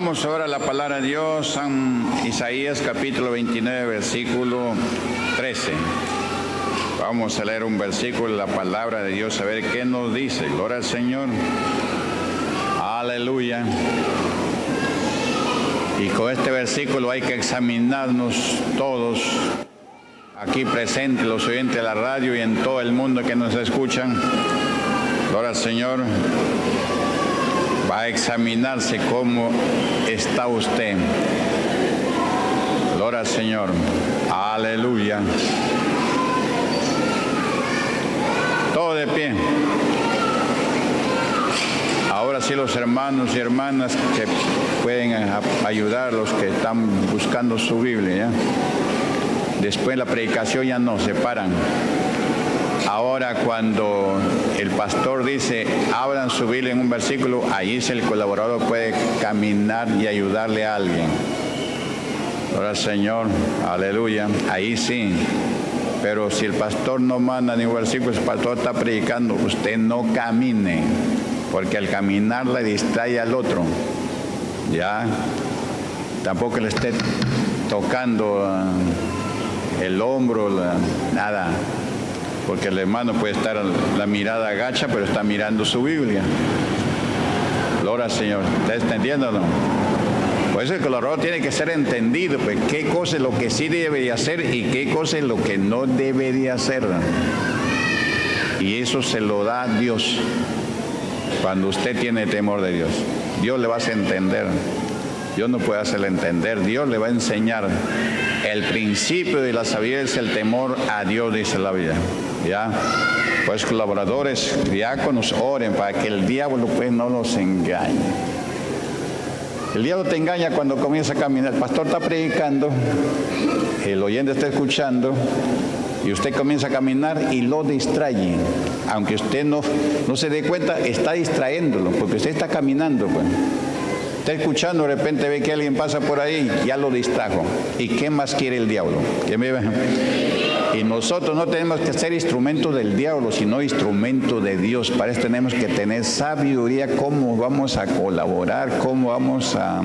Vamos ahora a la palabra de Dios, San Isaías capítulo 29, versículo 13. Vamos a leer un versículo la palabra de Dios, a ver qué nos dice. Gloria al Señor. Aleluya. Y con este versículo hay que examinarnos todos, aquí presentes, los oyentes de la radio y en todo el mundo que nos escuchan. Gloria al Señor. Va a examinarse cómo está usted. Gloria al Señor. Aleluya. Todo de pie. Ahora sí los hermanos y hermanas que pueden ayudar los que están buscando su Biblia. Después la predicación ya no se paran. Ahora cuando el pastor dice, abran su Biblia en un versículo, ahí el colaborador puede caminar y ayudarle a alguien. Ahora Señor, aleluya, ahí sí. Pero si el pastor no manda ni un versículo, el pastor está predicando, usted no camine, porque al caminar le distrae al otro. Ya, tampoco le esté tocando ah, el hombro, nada porque el hermano puede estar la mirada agacha, pero está mirando su Biblia. Gloria Señor. ¿Está entendiendo o no? Por eso el colaborador tiene que ser entendido, pues qué cosa es lo que sí debería hacer y qué cosa es lo que no debería hacer. Y eso se lo da Dios cuando usted tiene temor de Dios. Dios le va a hacer entender. Dios no puede hacerle entender. Dios le va a enseñar. El principio de la sabiduría es el temor a Dios, dice la vida. ¿Ya? Pues colaboradores, diáconos, oren para que el diablo pues no los engañe. El diablo te engaña cuando comienza a caminar. El pastor está predicando, el oyente está escuchando y usted comienza a caminar y lo distrae. Aunque usted no, no se dé cuenta, está distraéndolo porque usted está caminando. Pues. Está escuchando, de repente ve que alguien pasa por ahí, ya lo distrajo. ¿Y qué más quiere el diablo? ¿Que me y nosotros no tenemos que ser instrumento del diablo, sino instrumento de Dios. Para eso tenemos que tener sabiduría, cómo vamos a colaborar, cómo vamos a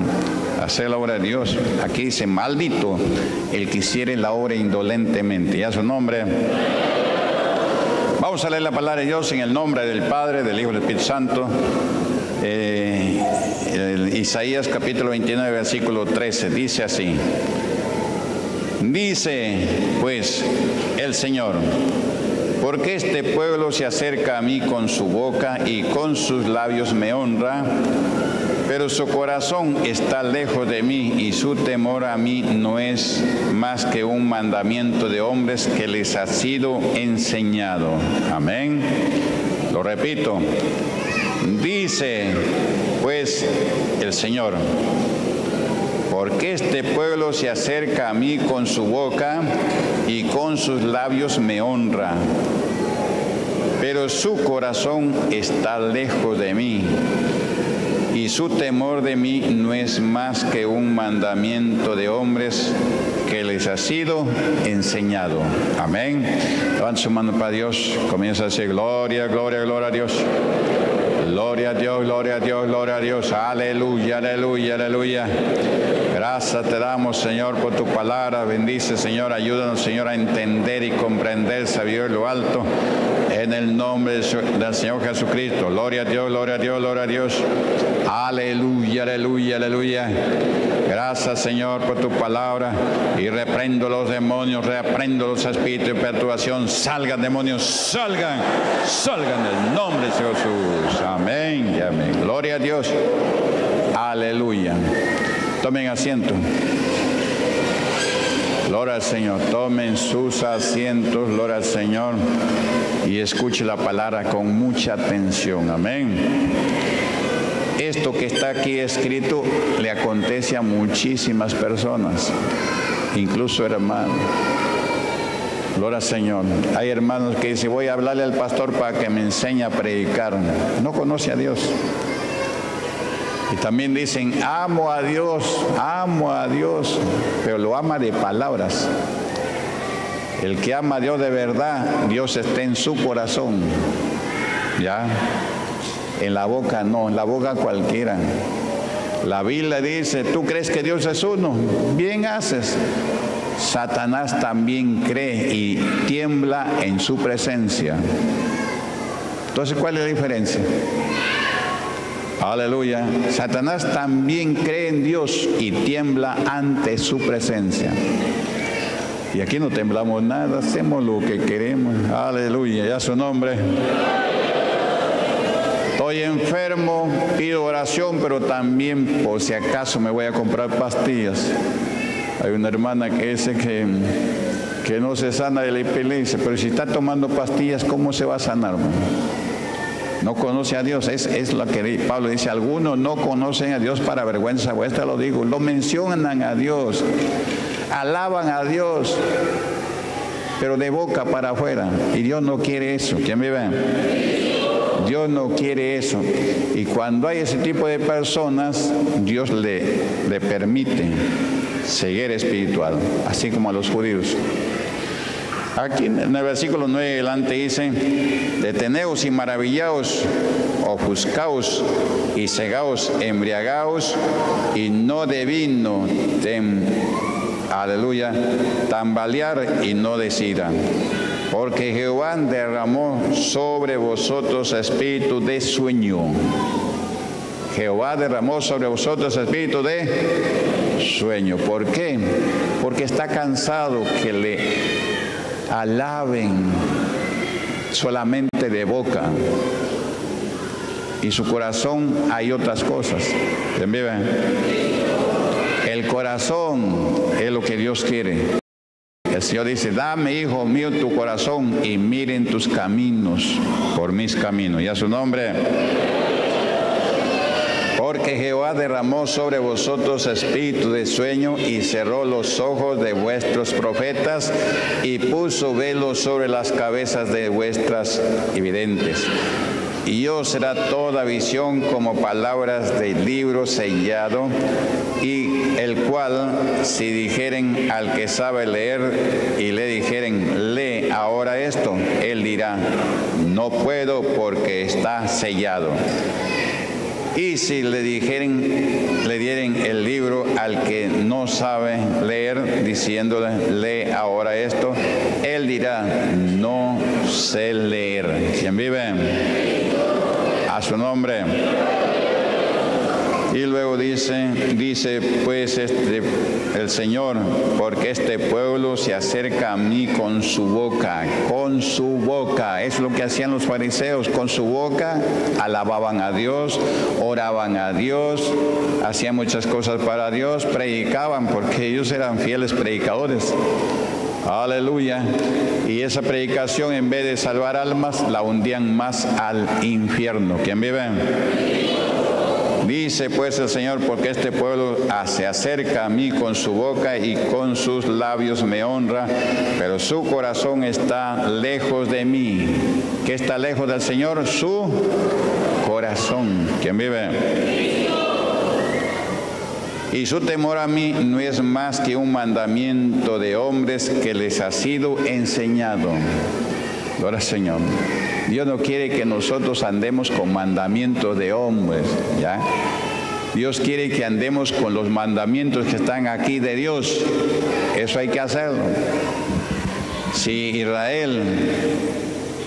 hacer la obra de Dios. Aquí dice, maldito el que hiciere la obra indolentemente. Ya su nombre. Vamos a leer la palabra de Dios en el nombre del Padre, del Hijo y del Espíritu Santo. Eh, Isaías capítulo 29, versículo 13, dice así. Dice pues el Señor, porque este pueblo se acerca a mí con su boca y con sus labios me honra, pero su corazón está lejos de mí y su temor a mí no es más que un mandamiento de hombres que les ha sido enseñado. Amén. Lo repito. Dice pues el Señor, porque este pueblo se acerca a mí con su boca y con sus labios me honra, pero su corazón está lejos de mí y su temor de mí no es más que un mandamiento de hombres que les ha sido enseñado. Amén. Levanta su mano para Dios. Comienza a decir gloria, gloria, gloria a Dios. Gloria a Dios, gloria a Dios, gloria a Dios. Aleluya, aleluya, aleluya. Gracias te damos, Señor, por tu palabra. Bendice, Señor. Ayúdanos, Señor, a entender y comprender, sabido lo alto. En el nombre del Señor Jesucristo. Gloria a Dios, gloria a Dios, gloria a Dios. Aleluya, aleluya, aleluya. Gracias, Señor, por tu palabra. Y reprendo los demonios, reprendo los espíritus de perturbación. Salgan, demonios, salgan, salgan en el nombre de Jesús. Amén y amén. Gloria a Dios. Aleluya. Tomen asiento. Gloria al Señor. Tomen sus asientos, gloria al Señor. Y escuche la palabra con mucha atención. Amén. Esto que está aquí escrito le acontece a muchísimas personas, incluso hermanos. Gloria al Señor. Hay hermanos que dicen, voy a hablarle al pastor para que me enseñe a predicar. No conoce a Dios. Y también dicen, amo a Dios, amo a Dios, pero lo ama de palabras. El que ama a Dios de verdad, Dios está en su corazón. ¿Ya? En la boca no, en la boca cualquiera. La Biblia dice, ¿tú crees que Dios es uno? Bien haces. Satanás también cree y tiembla en su presencia. Entonces, ¿cuál es la diferencia? Aleluya. Satanás también cree en Dios y tiembla ante su presencia. Y aquí no temblamos nada, hacemos lo que queremos. Aleluya, ya su nombre. Estoy enfermo, pido oración, pero también por si acaso me voy a comprar pastillas. Hay una hermana que dice que, que no se sana de la epilepsia, pero si está tomando pastillas, ¿cómo se va a sanar? No conoce a Dios, es, es lo que Pablo dice, algunos no conocen a Dios para vergüenza vuestra, lo digo, lo mencionan a Dios, alaban a Dios, pero de boca para afuera, y Dios no quiere eso, ¿quién me ve? Dios no quiere eso. Y cuando hay ese tipo de personas, Dios le, le permite seguir espiritual, así como a los judíos. Aquí en el versículo 9 adelante dice, deteneos y maravillaos, ofuscaos y cegaos, embriagaos y no de vino, aleluya, tambalear y no decidan porque Jehová derramó sobre vosotros espíritu de sueño. Jehová derramó sobre vosotros espíritu de sueño. ¿Por qué? Porque está cansado que le alaben solamente de boca. Y su corazón hay otras cosas. El corazón es lo que Dios quiere. El Señor dice, dame, hijo mío, tu corazón y miren tus caminos por mis caminos. Y a su nombre. Porque Jehová derramó sobre vosotros espíritu de sueño y cerró los ojos de vuestros profetas y puso velos sobre las cabezas de vuestras evidentes y yo será toda visión como palabras del libro sellado, y el cual, si dijeren al que sabe leer y le dijeren, lee ahora esto, él dirá, no puedo porque está sellado. Y si le dijeren, le dieren el libro al que no sabe leer, diciéndole, lee ahora esto, él dirá, no sé leer. ¿Quién vive? A su nombre. Y luego dice, dice pues este, el Señor, porque este pueblo se acerca a mí con su boca, con su boca. Es lo que hacían los fariseos, con su boca alababan a Dios, oraban a Dios, hacían muchas cosas para Dios, predicaban, porque ellos eran fieles predicadores. Aleluya. Y esa predicación en vez de salvar almas, la hundían más al infierno. ¿Quién vive? Dice pues el Señor, porque este pueblo se acerca a mí con su boca y con sus labios me honra, pero su corazón está lejos de mí. ¿Qué está lejos del Señor? Su corazón. ¿Quién vive? Y su temor a mí no es más que un mandamiento de hombres que les ha sido enseñado. Ahora, Señor, Dios no quiere que nosotros andemos con mandamientos de hombres, ¿ya? Dios quiere que andemos con los mandamientos que están aquí de Dios. Eso hay que hacerlo. Si Israel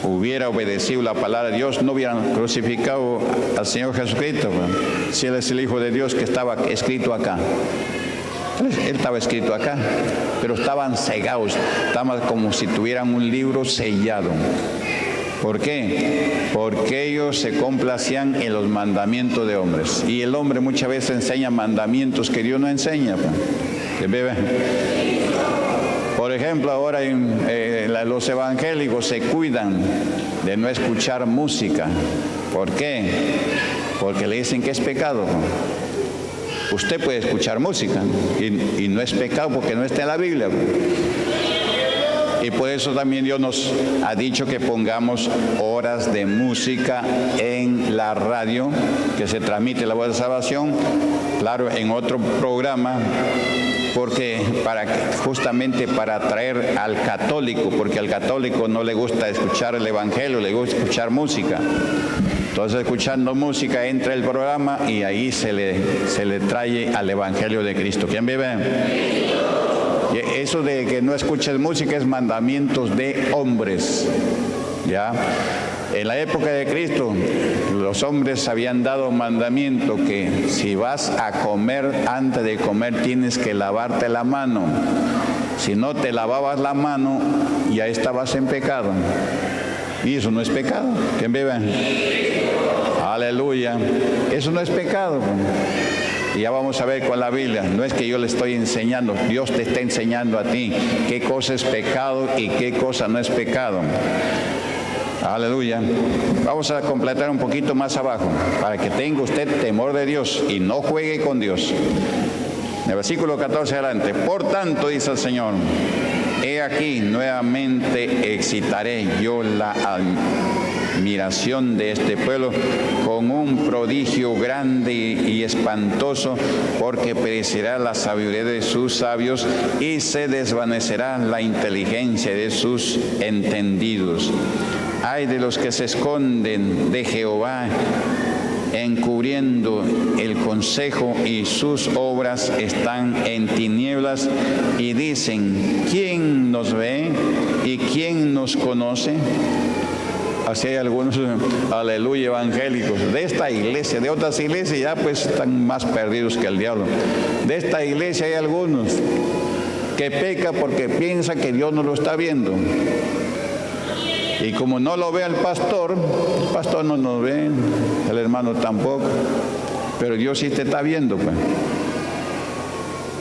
hubiera obedecido la palabra de Dios, no hubieran crucificado al Señor Jesucristo, si Él es el Hijo de Dios que estaba escrito acá. Él estaba escrito acá, pero estaban cegados, estaban como si tuvieran un libro sellado. ¿Por qué? Porque ellos se complacían en los mandamientos de hombres. Y el hombre muchas veces enseña mandamientos que Dios no enseña. bebe? Por ejemplo, ahora eh, los evangélicos se cuidan de no escuchar música. ¿Por qué? Porque le dicen que es pecado. Usted puede escuchar música y, y no es pecado porque no está en la Biblia. Y por eso también Dios nos ha dicho que pongamos horas de música en la radio, que se transmite la voz de salvación, claro, en otro programa porque para justamente para atraer al católico, porque al católico no le gusta escuchar el evangelio, le gusta escuchar música. Entonces escuchando música entra el programa y ahí se le, se le trae al Evangelio de Cristo. ¿Quién vive? Eso de que no escuches música es mandamientos de hombres. ¿Ya? En la época de Cristo, los hombres habían dado mandamiento que si vas a comer, antes de comer tienes que lavarte la mano. Si no te lavabas la mano, ya estabas en pecado. Y eso no es pecado. ¿Quién vive? Aleluya. Eso no es pecado. Y ya vamos a ver con la Biblia. No es que yo le estoy enseñando, Dios te está enseñando a ti qué cosa es pecado y qué cosa no es pecado. Aleluya. Vamos a completar un poquito más abajo para que tenga usted temor de Dios y no juegue con Dios. En el versículo 14 adelante. Por tanto, dice el Señor, he aquí nuevamente excitaré yo la admiración de este pueblo con un prodigio grande y espantoso, porque perecerá la sabiduría de sus sabios y se desvanecerá la inteligencia de sus entendidos. Hay de los que se esconden de Jehová encubriendo el consejo y sus obras están en tinieblas y dicen, ¿quién nos ve y quién nos conoce? Así hay algunos, aleluya, evangélicos de esta iglesia, de otras iglesias ya pues están más perdidos que el diablo. De esta iglesia hay algunos que peca porque piensa que Dios no lo está viendo. Y como no lo ve el pastor, el pastor no nos ve, el hermano tampoco, pero Dios sí te está viendo, pues.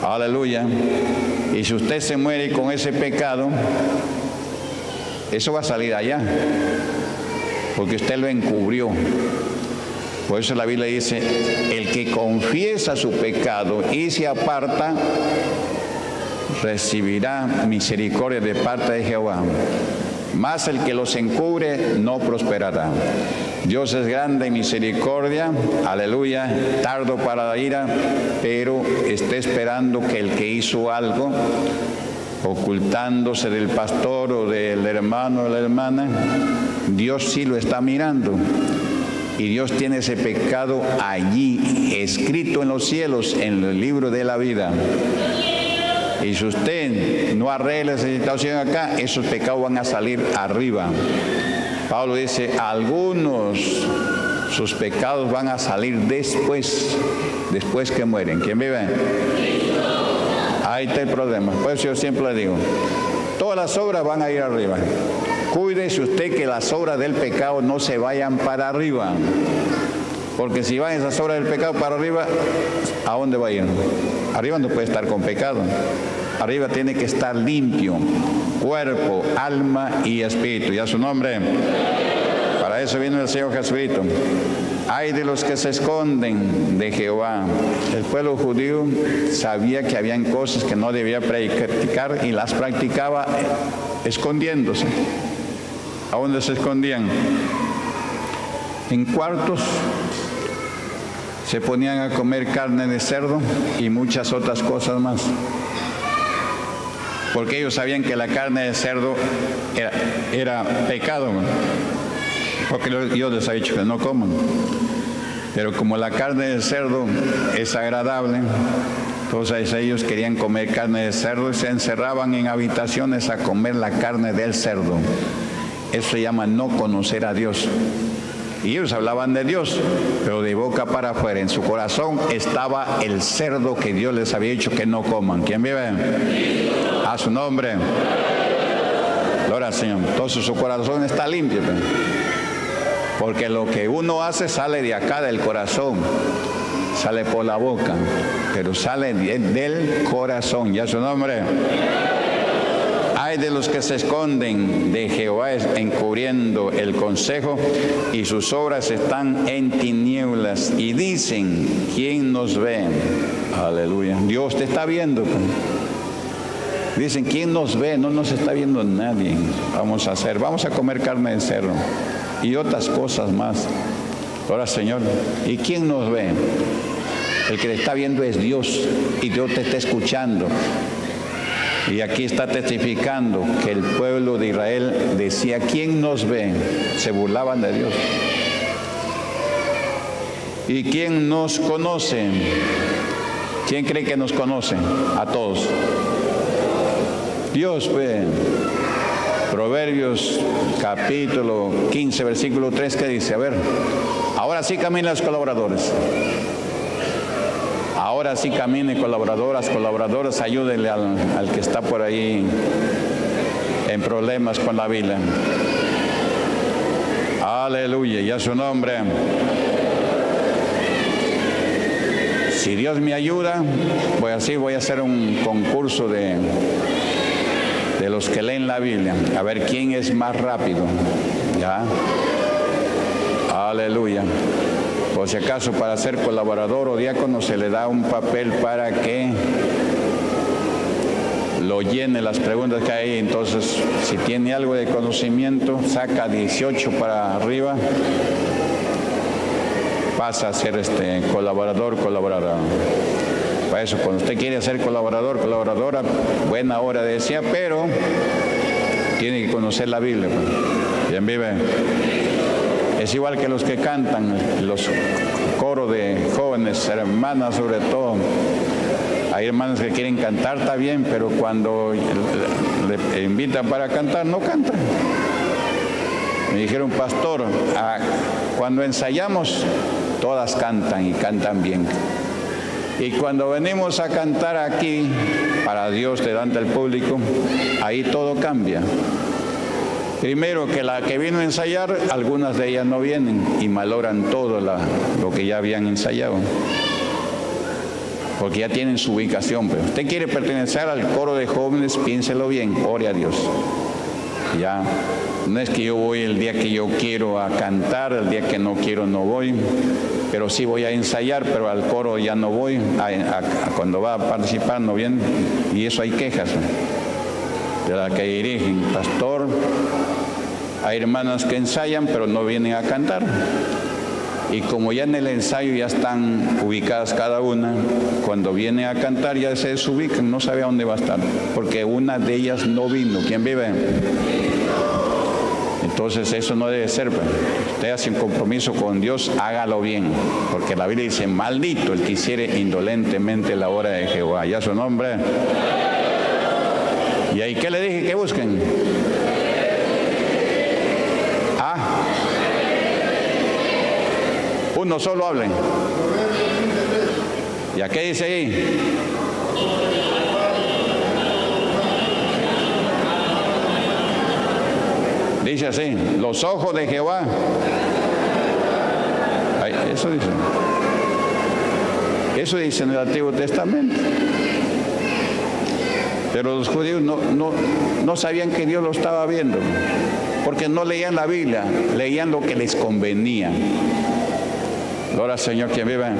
Aleluya. Y si usted se muere con ese pecado, eso va a salir allá, porque usted lo encubrió. Por eso la Biblia dice, el que confiesa su pecado y se aparta, recibirá misericordia de parte de Jehová mas el que los encubre no prosperará. Dios es grande en misericordia, aleluya, tardo para la ira, pero está esperando que el que hizo algo, ocultándose del pastor o del hermano o la hermana, Dios sí lo está mirando. Y Dios tiene ese pecado allí, escrito en los cielos, en el libro de la vida. Y si usted no arregla esa situación acá, esos pecados van a salir arriba. Pablo dice, algunos sus pecados van a salir después, después que mueren. ¿Quién vive? Ahí está el problema. Por eso yo siempre le digo, todas las obras van a ir arriba. Cuídese usted que las obras del pecado no se vayan para arriba. Porque si van esas obras del pecado para arriba, ¿a dónde va ir? Arriba no puede estar con pecado. Arriba tiene que estar limpio, cuerpo, alma y espíritu. ¿Y a su nombre? Para eso viene el Señor Jesucristo. Hay de los que se esconden de Jehová. El pueblo judío sabía que habían cosas que no debía practicar y las practicaba escondiéndose. ¿A dónde se escondían? En cuartos se ponían a comer carne de cerdo y muchas otras cosas más. Porque ellos sabían que la carne de cerdo era, pecado. Porque Dios les ha dicho que no coman. Pero como la carne de cerdo es agradable, entonces ellos querían comer carne de cerdo y se encerraban en habitaciones a comer la carne del cerdo. Eso se llama no conocer a Dios. Y ellos hablaban de Dios, pero de boca para afuera. En su corazón estaba el cerdo que Dios les había dicho que no coman. ¿Quién vive? A su nombre. Gloria Señor. Entonces su corazón está limpio. Pues. Porque lo que uno hace sale de acá del corazón. Sale por la boca. Pero sale del corazón. ¿Ya su nombre? Hay de los que se esconden de Jehová encubriendo el consejo y sus obras están en tinieblas y dicen, ¿quién nos ve? Aleluya. Dios te está viendo. Dicen, ¿quién nos ve? No nos está viendo nadie. Vamos a hacer, vamos a comer carne de cerdo y otras cosas más. Ahora, Señor, ¿y quién nos ve? El que te está viendo es Dios y Dios te está escuchando. Y aquí está testificando que el pueblo de Israel decía, ¿quién nos ve? Se burlaban de Dios. ¿Y quién nos conoce? ¿Quién cree que nos conoce? A todos. Dios, ve. Proverbios capítulo 15, versículo 3, ¿qué dice? A ver, ahora sí caminan los colaboradores. Ahora sí caminen colaboradoras, colaboradores, ayúdenle al, que está por ahí en problemas con la Biblia. Aleluya, y a su nombre. Si Dios me ayuda, voy así, voy a hacer un concurso de, de los que leen la Biblia, a ver quién es más rápido. ¿Ya? Aleluya. Por si acaso para ser colaborador o diácono se le da un papel para que lo llene las preguntas que hay. Entonces, si tiene algo de conocimiento, saca 18 para arriba, pasa a ser este colaborador, colaborador. Para eso, cuando usted quiere ser colaborador, colaboradora, buena hora decía, pero tiene que conocer la Biblia. Pues. Bien vive. Es igual que los que cantan, los coros de jóvenes, hermanas sobre todo. Hay hermanos que quieren cantar, está bien, pero cuando le invitan para cantar, no cantan. Me dijeron, pastor, cuando ensayamos, todas cantan y cantan bien. Y cuando venimos a cantar aquí, para Dios delante del público, ahí todo cambia. Primero que la que vino a ensayar, algunas de ellas no vienen y maloran todo lo que ya habían ensayado. Porque ya tienen su ubicación. Pero usted quiere pertenecer al coro de jóvenes, piénselo bien, ore a Dios. Ya, no es que yo voy el día que yo quiero a cantar, el día que no quiero no voy pero sí voy a ensayar, pero al coro ya no voy, cuando va a participar no viene, y eso hay quejas de la que dirigen, pastor, hay hermanas que ensayan, pero no vienen a cantar. Y como ya en el ensayo ya están ubicadas cada una, cuando viene a cantar ya se desubican, no sabe a dónde va a estar, porque una de ellas no vino. ¿Quién vive? Entonces eso no debe ser. Pues. Usted hace un compromiso con Dios, hágalo bien. Porque la Biblia dice, maldito el que hiciere indolentemente la hora de Jehová. Ya su nombre. ¿Y ahí qué le dije que busquen? Ah. Uno solo hablen. ¿Y a qué dice ahí? Dice así, los ojos de Jehová. eso dice. Eso dice en el Antiguo Testamento. Pero los judíos no, no, sabían que Dios lo estaba viendo, porque no leían la Biblia, leían lo que les convenía. Ahora, Señor, que viva.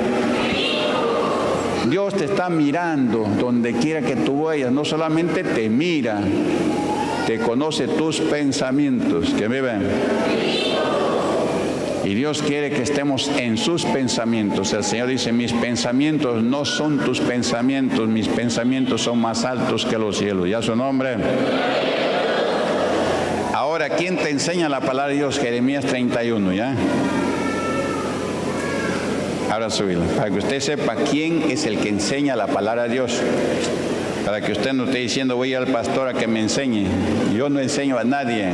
Dios te está mirando donde quiera que tú vayas, no solamente te mira, te conoce tus pensamientos. Que viven. Y Dios quiere que estemos en sus pensamientos. El Señor dice, mis pensamientos no son tus pensamientos, mis pensamientos son más altos que los cielos. ¿Ya su nombre? Ahora, ¿quién te enseña la palabra de Dios? Jeremías 31, ¿ya? Ahora subirla, para que usted sepa quién es el que enseña la palabra de Dios para que usted no esté diciendo voy al pastor a que me enseñe. Yo no enseño a nadie.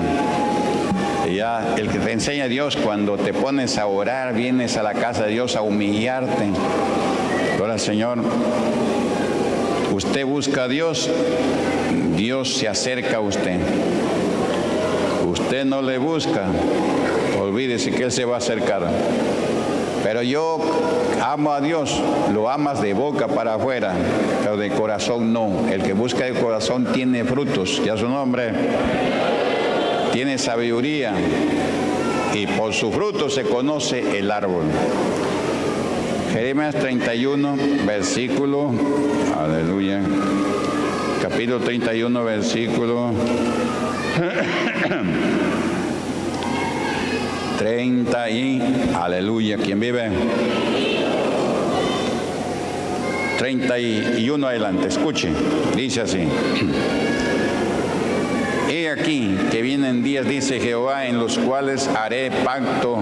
El que te enseña a Dios cuando te pones a orar, vienes a la casa de Dios a humillarte. Ahora, Señor, usted busca a Dios, Dios se acerca a usted. Usted no le busca, olvídese que Él se va a acercar. Pero yo amo a Dios, lo amas de boca para afuera, pero de corazón no. El que busca el corazón tiene frutos, ya su nombre. Tiene sabiduría y por su fruto se conoce el árbol. Jeremías 31, versículo, aleluya, capítulo 31, versículo 30 y aleluya. ¿Quién vive? 31 adelante, escuche, dice así. He aquí que vienen días, dice Jehová, en los cuales haré pacto,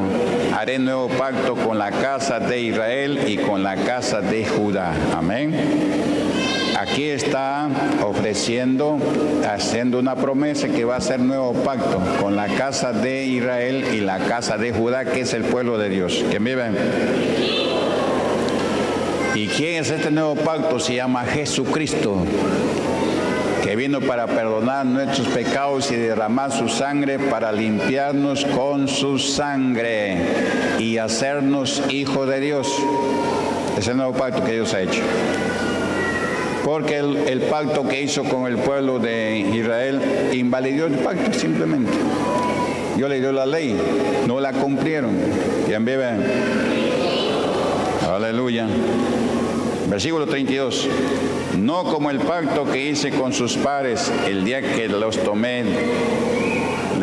haré nuevo pacto con la casa de Israel y con la casa de Judá. Amén. Aquí está ofreciendo, haciendo una promesa que va a ser nuevo pacto con la casa de Israel y la casa de Judá, que es el pueblo de Dios. ¿Que viven? ¿Y quién es este nuevo pacto? Se llama Jesucristo que vino para perdonar nuestros pecados y derramar su sangre para limpiarnos con su sangre y hacernos hijos de Dios. Es el nuevo pacto que Dios ha hecho. Porque el, pacto que hizo con el pueblo de Israel invalidó el pacto simplemente. Yo le dio la ley, no la cumplieron. ¿Quién vive? Aleluya. Versículo 32. No como el pacto que hice con sus pares el día que los tomé,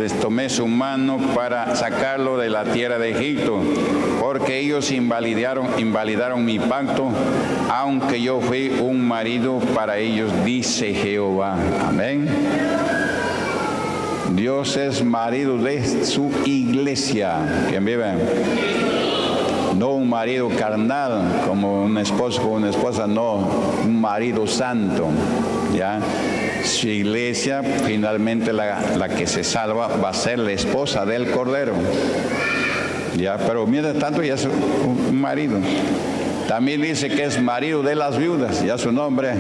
les tomé su mano para sacarlo de la tierra de Egipto, porque ellos invalidaron, invalidaron mi pacto, aunque yo fui un marido para ellos, dice Jehová. Amén. Dios es marido de su iglesia. ¿Quién vive? no un marido carnal como un esposo o una esposa, no, un marido santo. ¿ya? Su iglesia, finalmente la, que se salva va a ser la esposa del Cordero. ¿ya? Pero mientras tanto ya es un, marido. También dice que es marido de las viudas, ya su nombre.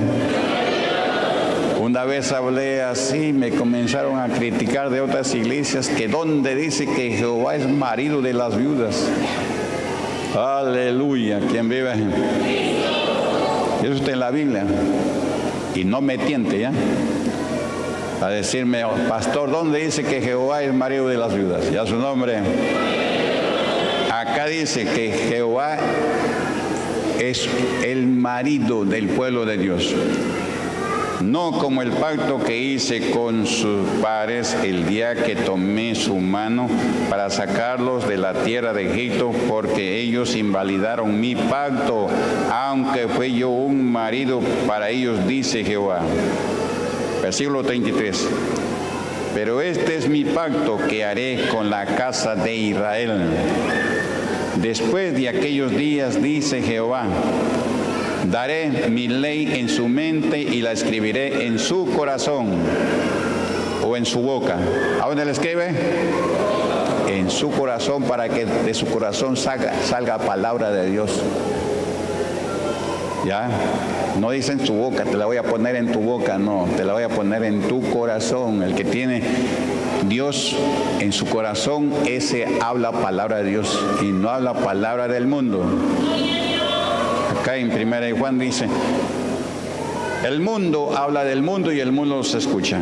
Una vez hablé así, me comenzaron a criticar de otras iglesias que donde dice que Jehová es marido de las viudas. Aleluya. ¿Quién vive? Eso está en la Biblia. Y no me tiente, ¿ya? A decirme, pastor, ¿dónde dice que Jehová es marido de las viudas? Ya su nombre. Acá dice que Jehová es el marido del pueblo de Dios no como el pacto que hice con sus padres el día que tomé su mano para sacarlos de la tierra de Egipto, porque ellos invalidaron mi pacto, aunque fue yo un marido para ellos, dice Jehová. Versículo 33. Pero este es mi pacto que haré con la casa de Israel. Después de aquellos días, dice Jehová, Daré mi ley en su mente y la escribiré en su corazón o en su boca. ¿A dónde la escribe? En su corazón para que de su corazón salga, salga palabra de Dios. ¿Ya? No dice en su boca, te la voy a poner en tu boca, no, te la voy a poner en tu corazón. El que tiene Dios en su corazón, ese habla palabra de Dios y no habla palabra del mundo. Acá en Primera de Juan dice, el mundo habla del mundo y el mundo los escucha.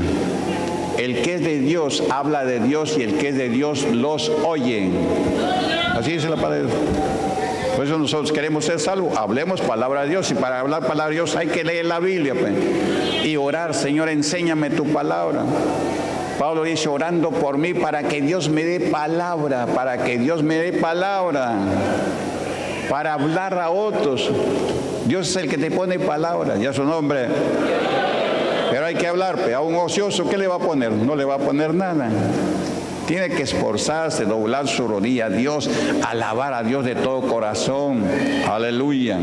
El que es de Dios habla de Dios y el que es de Dios los oye. Así dice la palabra. Por eso nosotros queremos ser salvos. Hablemos palabra de Dios y para hablar palabra de Dios hay que leer la Biblia pues. y orar. Señor, enséñame tu palabra. Pablo dice, orando por mí para que Dios me dé palabra, para que Dios me dé palabra para hablar a otros. Dios es el que te pone palabras, ya su nombre. Pero hay que hablar, a un ocioso, ¿qué le va a poner? No le va a poner nada. Tiene que esforzarse, doblar su rodilla a Dios, alabar a Dios de todo corazón. Aleluya.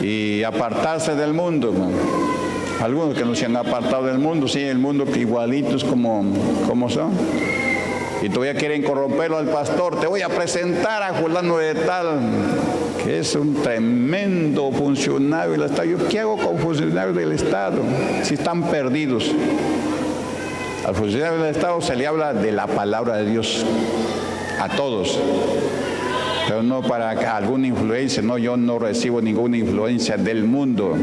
Y apartarse del mundo. Algunos que no se han apartado del mundo, sí, el mundo igualitos como, como son. Y todavía quieren corromperlo al pastor. Te voy a presentar a fulano de tal, que es un tremendo funcionario del Estado. ¿Yo qué hago con funcionarios del Estado si están perdidos? Al funcionario del Estado se le habla de la palabra de Dios a todos, pero no para alguna influencia. No, yo no recibo ninguna influencia del mundo.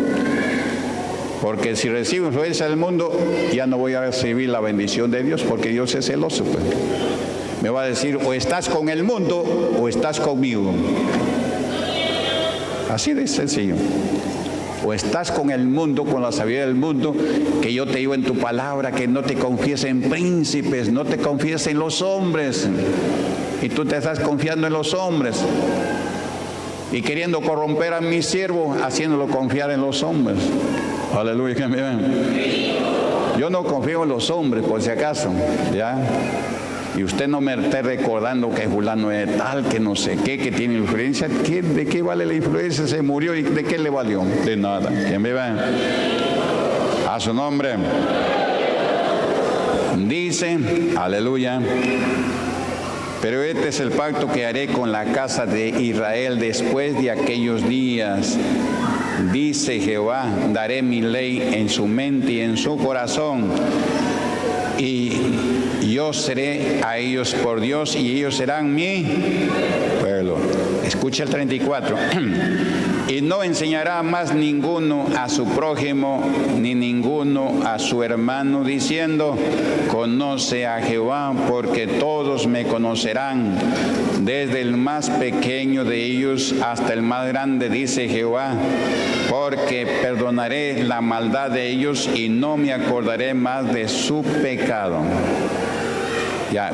Porque si recibo influencia del mundo, ya no voy a recibir la bendición de Dios, porque Dios es celoso. Pues. Me va a decir, o estás con el mundo o estás conmigo. Así de sencillo. O estás con el mundo, con la sabiduría del mundo, que yo te digo en tu palabra, que no te confíes en príncipes, no te confíes en los hombres. Y tú te estás confiando en los hombres. Y queriendo corromper a mi siervo, haciéndolo confiar en los hombres. Aleluya, que me Yo no confío en los hombres, por si acaso, ¿ya? Y usted no me esté recordando que fulano es tal, que no sé qué, que tiene influencia. ¿De qué vale la influencia? Se murió y ¿de qué le valió? De nada. ¿Quién me va? A su nombre. Dice, aleluya. Pero este es el pacto que haré con la casa de Israel después de aquellos días. Dice Jehová, daré mi ley en su mente y en su corazón. Y yo seré a ellos por Dios y ellos serán mi pueblo. Escucha el 34. y no enseñará más ninguno a su prójimo ni ninguno a su hermano diciendo, conoce a Jehová porque todos me conocerán, desde el más pequeño de ellos hasta el más grande, dice Jehová, porque perdonaré la maldad de ellos y no me acordaré más de su pecado. Ya,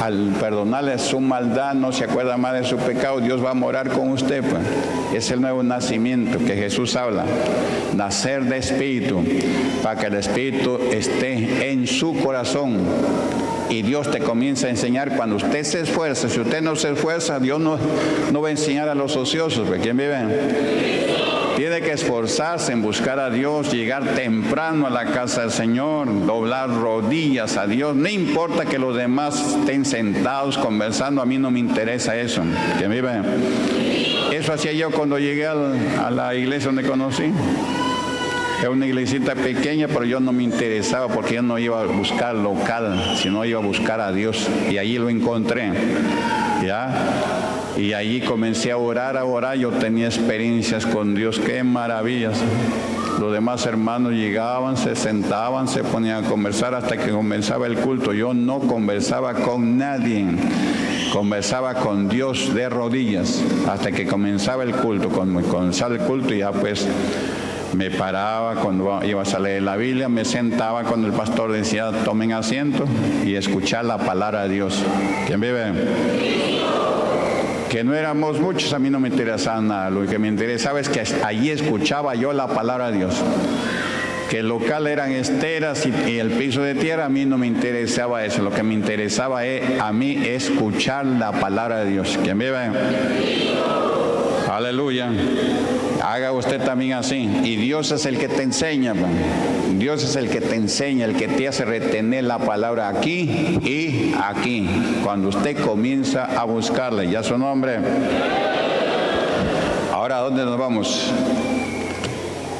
al perdonarle su maldad, no se acuerda más de su pecado, Dios va a morar con usted. Pues. Es el nuevo nacimiento que Jesús habla. Nacer de espíritu, para que el espíritu esté en su corazón. Y Dios te comienza a enseñar cuando usted se esfuerza. Si usted no se esfuerza, Dios no, no va a enseñar a los ociosos. ¿Quién vive? Tiene que esforzarse en buscar a Dios, llegar temprano a la casa del Señor, doblar rodillas a Dios. No importa que los demás estén sentados conversando, a mí no me interesa eso. Que vive. Eso hacía yo cuando llegué a la iglesia donde conocí. Era una iglesita pequeña, pero yo no me interesaba porque yo no iba a buscar local, sino iba a buscar a Dios. Y allí lo encontré. ¿Ya? Y ahí comencé a orar, a orar. Yo tenía experiencias con Dios, qué maravillas. Los demás hermanos llegaban, se sentaban, se ponían a conversar hasta que comenzaba el culto. Yo no conversaba con nadie, conversaba con Dios de rodillas hasta que comenzaba el culto. Cuando comenzaba el culto ya pues me paraba cuando iba a salir la Biblia, me sentaba cuando el pastor decía tomen asiento y escuchar la palabra de Dios. ¿Quién vive? Que no éramos muchos, a mí no me interesaba nada. Lo que me interesaba es que allí escuchaba yo la palabra de Dios. Que el local eran esteras y, el piso de tierra, a mí no me interesaba eso. Lo que me interesaba es, a mí escuchar la palabra de Dios. ¿Quién vive? Aleluya. Haga usted también así. Y Dios es el que te enseña. Dios es el que te enseña, el que te hace retener la palabra aquí y aquí. Cuando usted comienza a buscarle, ya su nombre. Ahora, ¿a dónde nos vamos?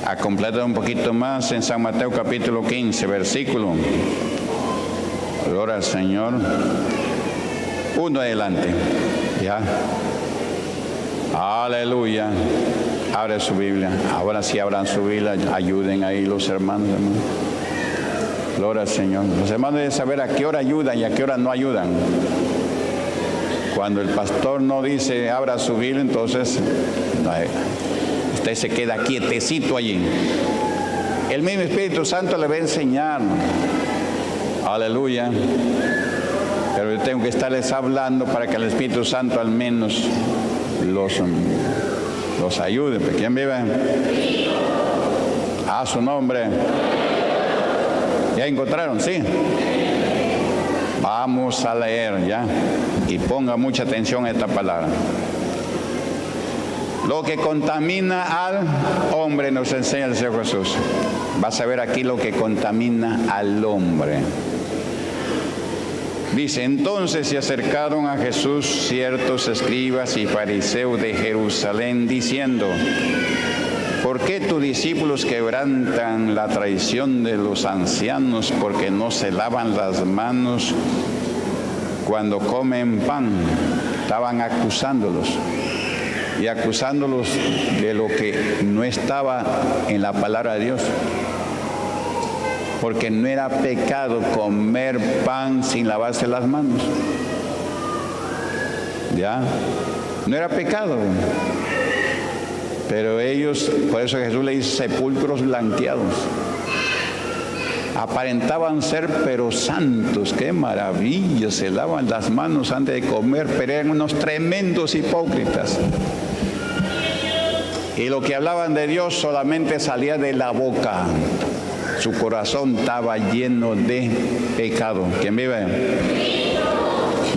A completar un poquito más en San Mateo capítulo 15, versículo. Gloria al Señor. Uno adelante. Ya. Aleluya. Abre su Biblia. Ahora sí abran su Biblia. Ayuden ahí los hermanos, Gloria al Señor. Los hermanos deben saber a qué hora ayudan y a qué hora no ayudan. Cuando el pastor no dice abra su Biblia, entonces usted se queda quietecito allí. El mismo Espíritu Santo le va a enseñar. Aleluya. Pero yo tengo que estarles hablando para que el Espíritu Santo al menos los, los ayude. ¿Quién vive? A su nombre. ¿Ya encontraron? Sí. Vamos a leer ya. Y ponga mucha atención a esta palabra. Lo que contamina al hombre nos enseña el Señor Jesús. Vas a ver aquí lo que contamina al hombre. Dice, entonces se acercaron a Jesús ciertos escribas y fariseos de Jerusalén diciendo, ¿por qué tus discípulos quebrantan la traición de los ancianos porque no se lavan las manos cuando comen pan? Estaban acusándolos y acusándolos de lo que no estaba en la palabra de Dios porque no era pecado comer pan sin lavarse las manos. ¿Ya? No era pecado. Pero ellos, por eso Jesús le dice sepulcros blanqueados. Aparentaban ser pero santos, qué maravilla, se lavan las manos antes de comer, pero eran unos tremendos hipócritas. Y lo que hablaban de Dios solamente salía de la boca su corazón estaba lleno de pecado. ¿Quién vive?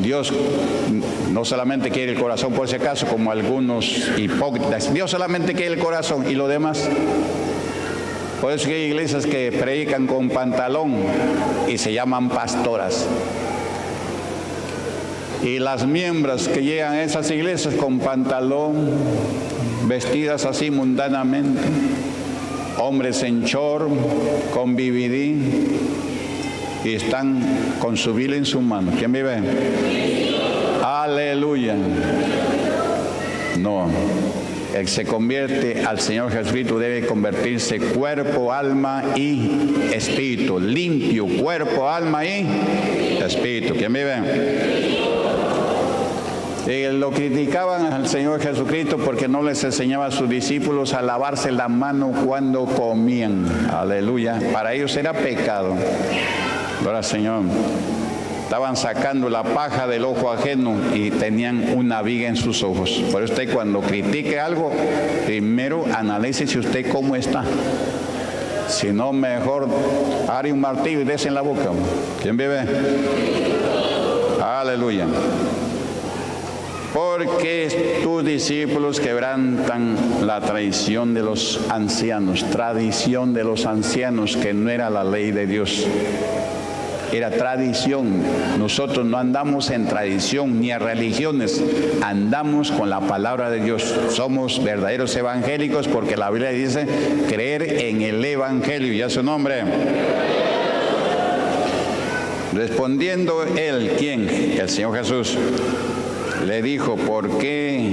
Dios no solamente quiere el corazón por ese caso, como algunos hipócritas. Dios solamente quiere el corazón y lo demás. Por eso hay iglesias que predican con pantalón y se llaman pastoras. Y las miembros que llegan a esas iglesias con pantalón, vestidas así mundanamente, hombres en chor, con vividín, y están con su vila en su mano. ¿Quién vive? Aleluya. No. El que se convierte al Señor Jesucristo debe convertirse cuerpo, alma y espíritu. Limpio, cuerpo, alma y espíritu. ¿Quién vive? Eh, lo criticaban al Señor Jesucristo porque no les enseñaba a sus discípulos a lavarse la mano cuando comían. Aleluya. Para ellos era pecado. Ahora, Señor. Estaban sacando la paja del ojo ajeno y tenían una viga en sus ojos. Por eso usted cuando critique algo, primero analice si usted cómo está. Si no, mejor haré un martillo y des en la boca. ¿Quién vive? Aleluya. Porque tus discípulos quebrantan la tradición de los ancianos, tradición de los ancianos que no era la ley de Dios era tradición. Nosotros no andamos en tradición ni en religiones, andamos con la palabra de Dios. Somos verdaderos evangélicos porque la Biblia dice creer en el Evangelio, ya su nombre. Respondiendo él, ¿quién? El Señor Jesús. Le dijo, ¿por qué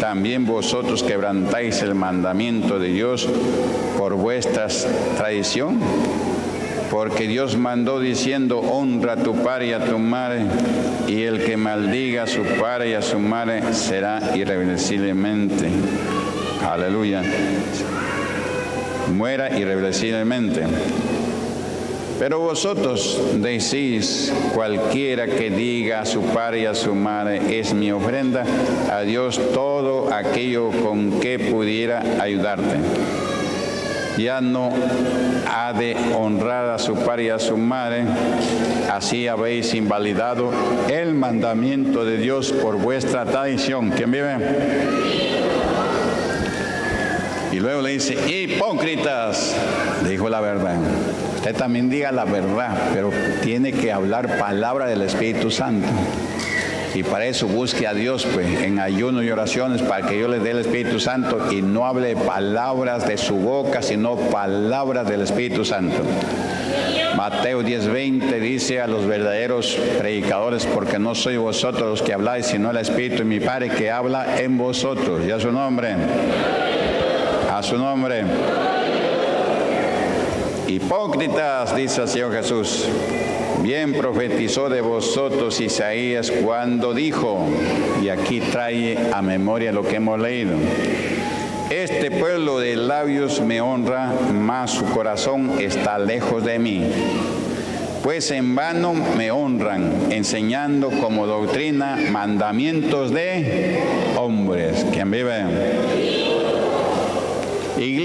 también vosotros quebrantáis el mandamiento de Dios por vuestra tradición? porque Dios mandó diciendo, honra a tu padre y a tu madre, y el que maldiga a su padre y a su madre será irreversiblemente. Aleluya. Muera irreversiblemente. Pero vosotros decís, cualquiera que diga a su padre y a su madre, es mi ofrenda, a Dios todo aquello con que pudiera ayudarte ya no ha de honrar a su padre y a su madre, así habéis invalidado el mandamiento de Dios por vuestra tradición. ¿Quién vive? Y luego le dice, hipócritas, dijo la verdad. Usted también diga la verdad, pero tiene que hablar palabra del Espíritu Santo. Y para eso busque a Dios pues, en ayuno y oraciones para que yo le dé el Espíritu Santo y no hable palabras de su boca, sino palabras del Espíritu Santo. Mateo 10:20 dice a los verdaderos predicadores, porque no soy vosotros los que habláis, sino el Espíritu de mi Padre que habla en vosotros. Y a su nombre. A su nombre. Hipócritas, dice el Señor Jesús. Bien profetizó de vosotros Isaías cuando dijo, y aquí trae a memoria lo que hemos leído, este pueblo de labios me honra, mas su corazón está lejos de mí. Pues en vano me honran, enseñando como doctrina mandamientos de hombres. ¿Quién vive?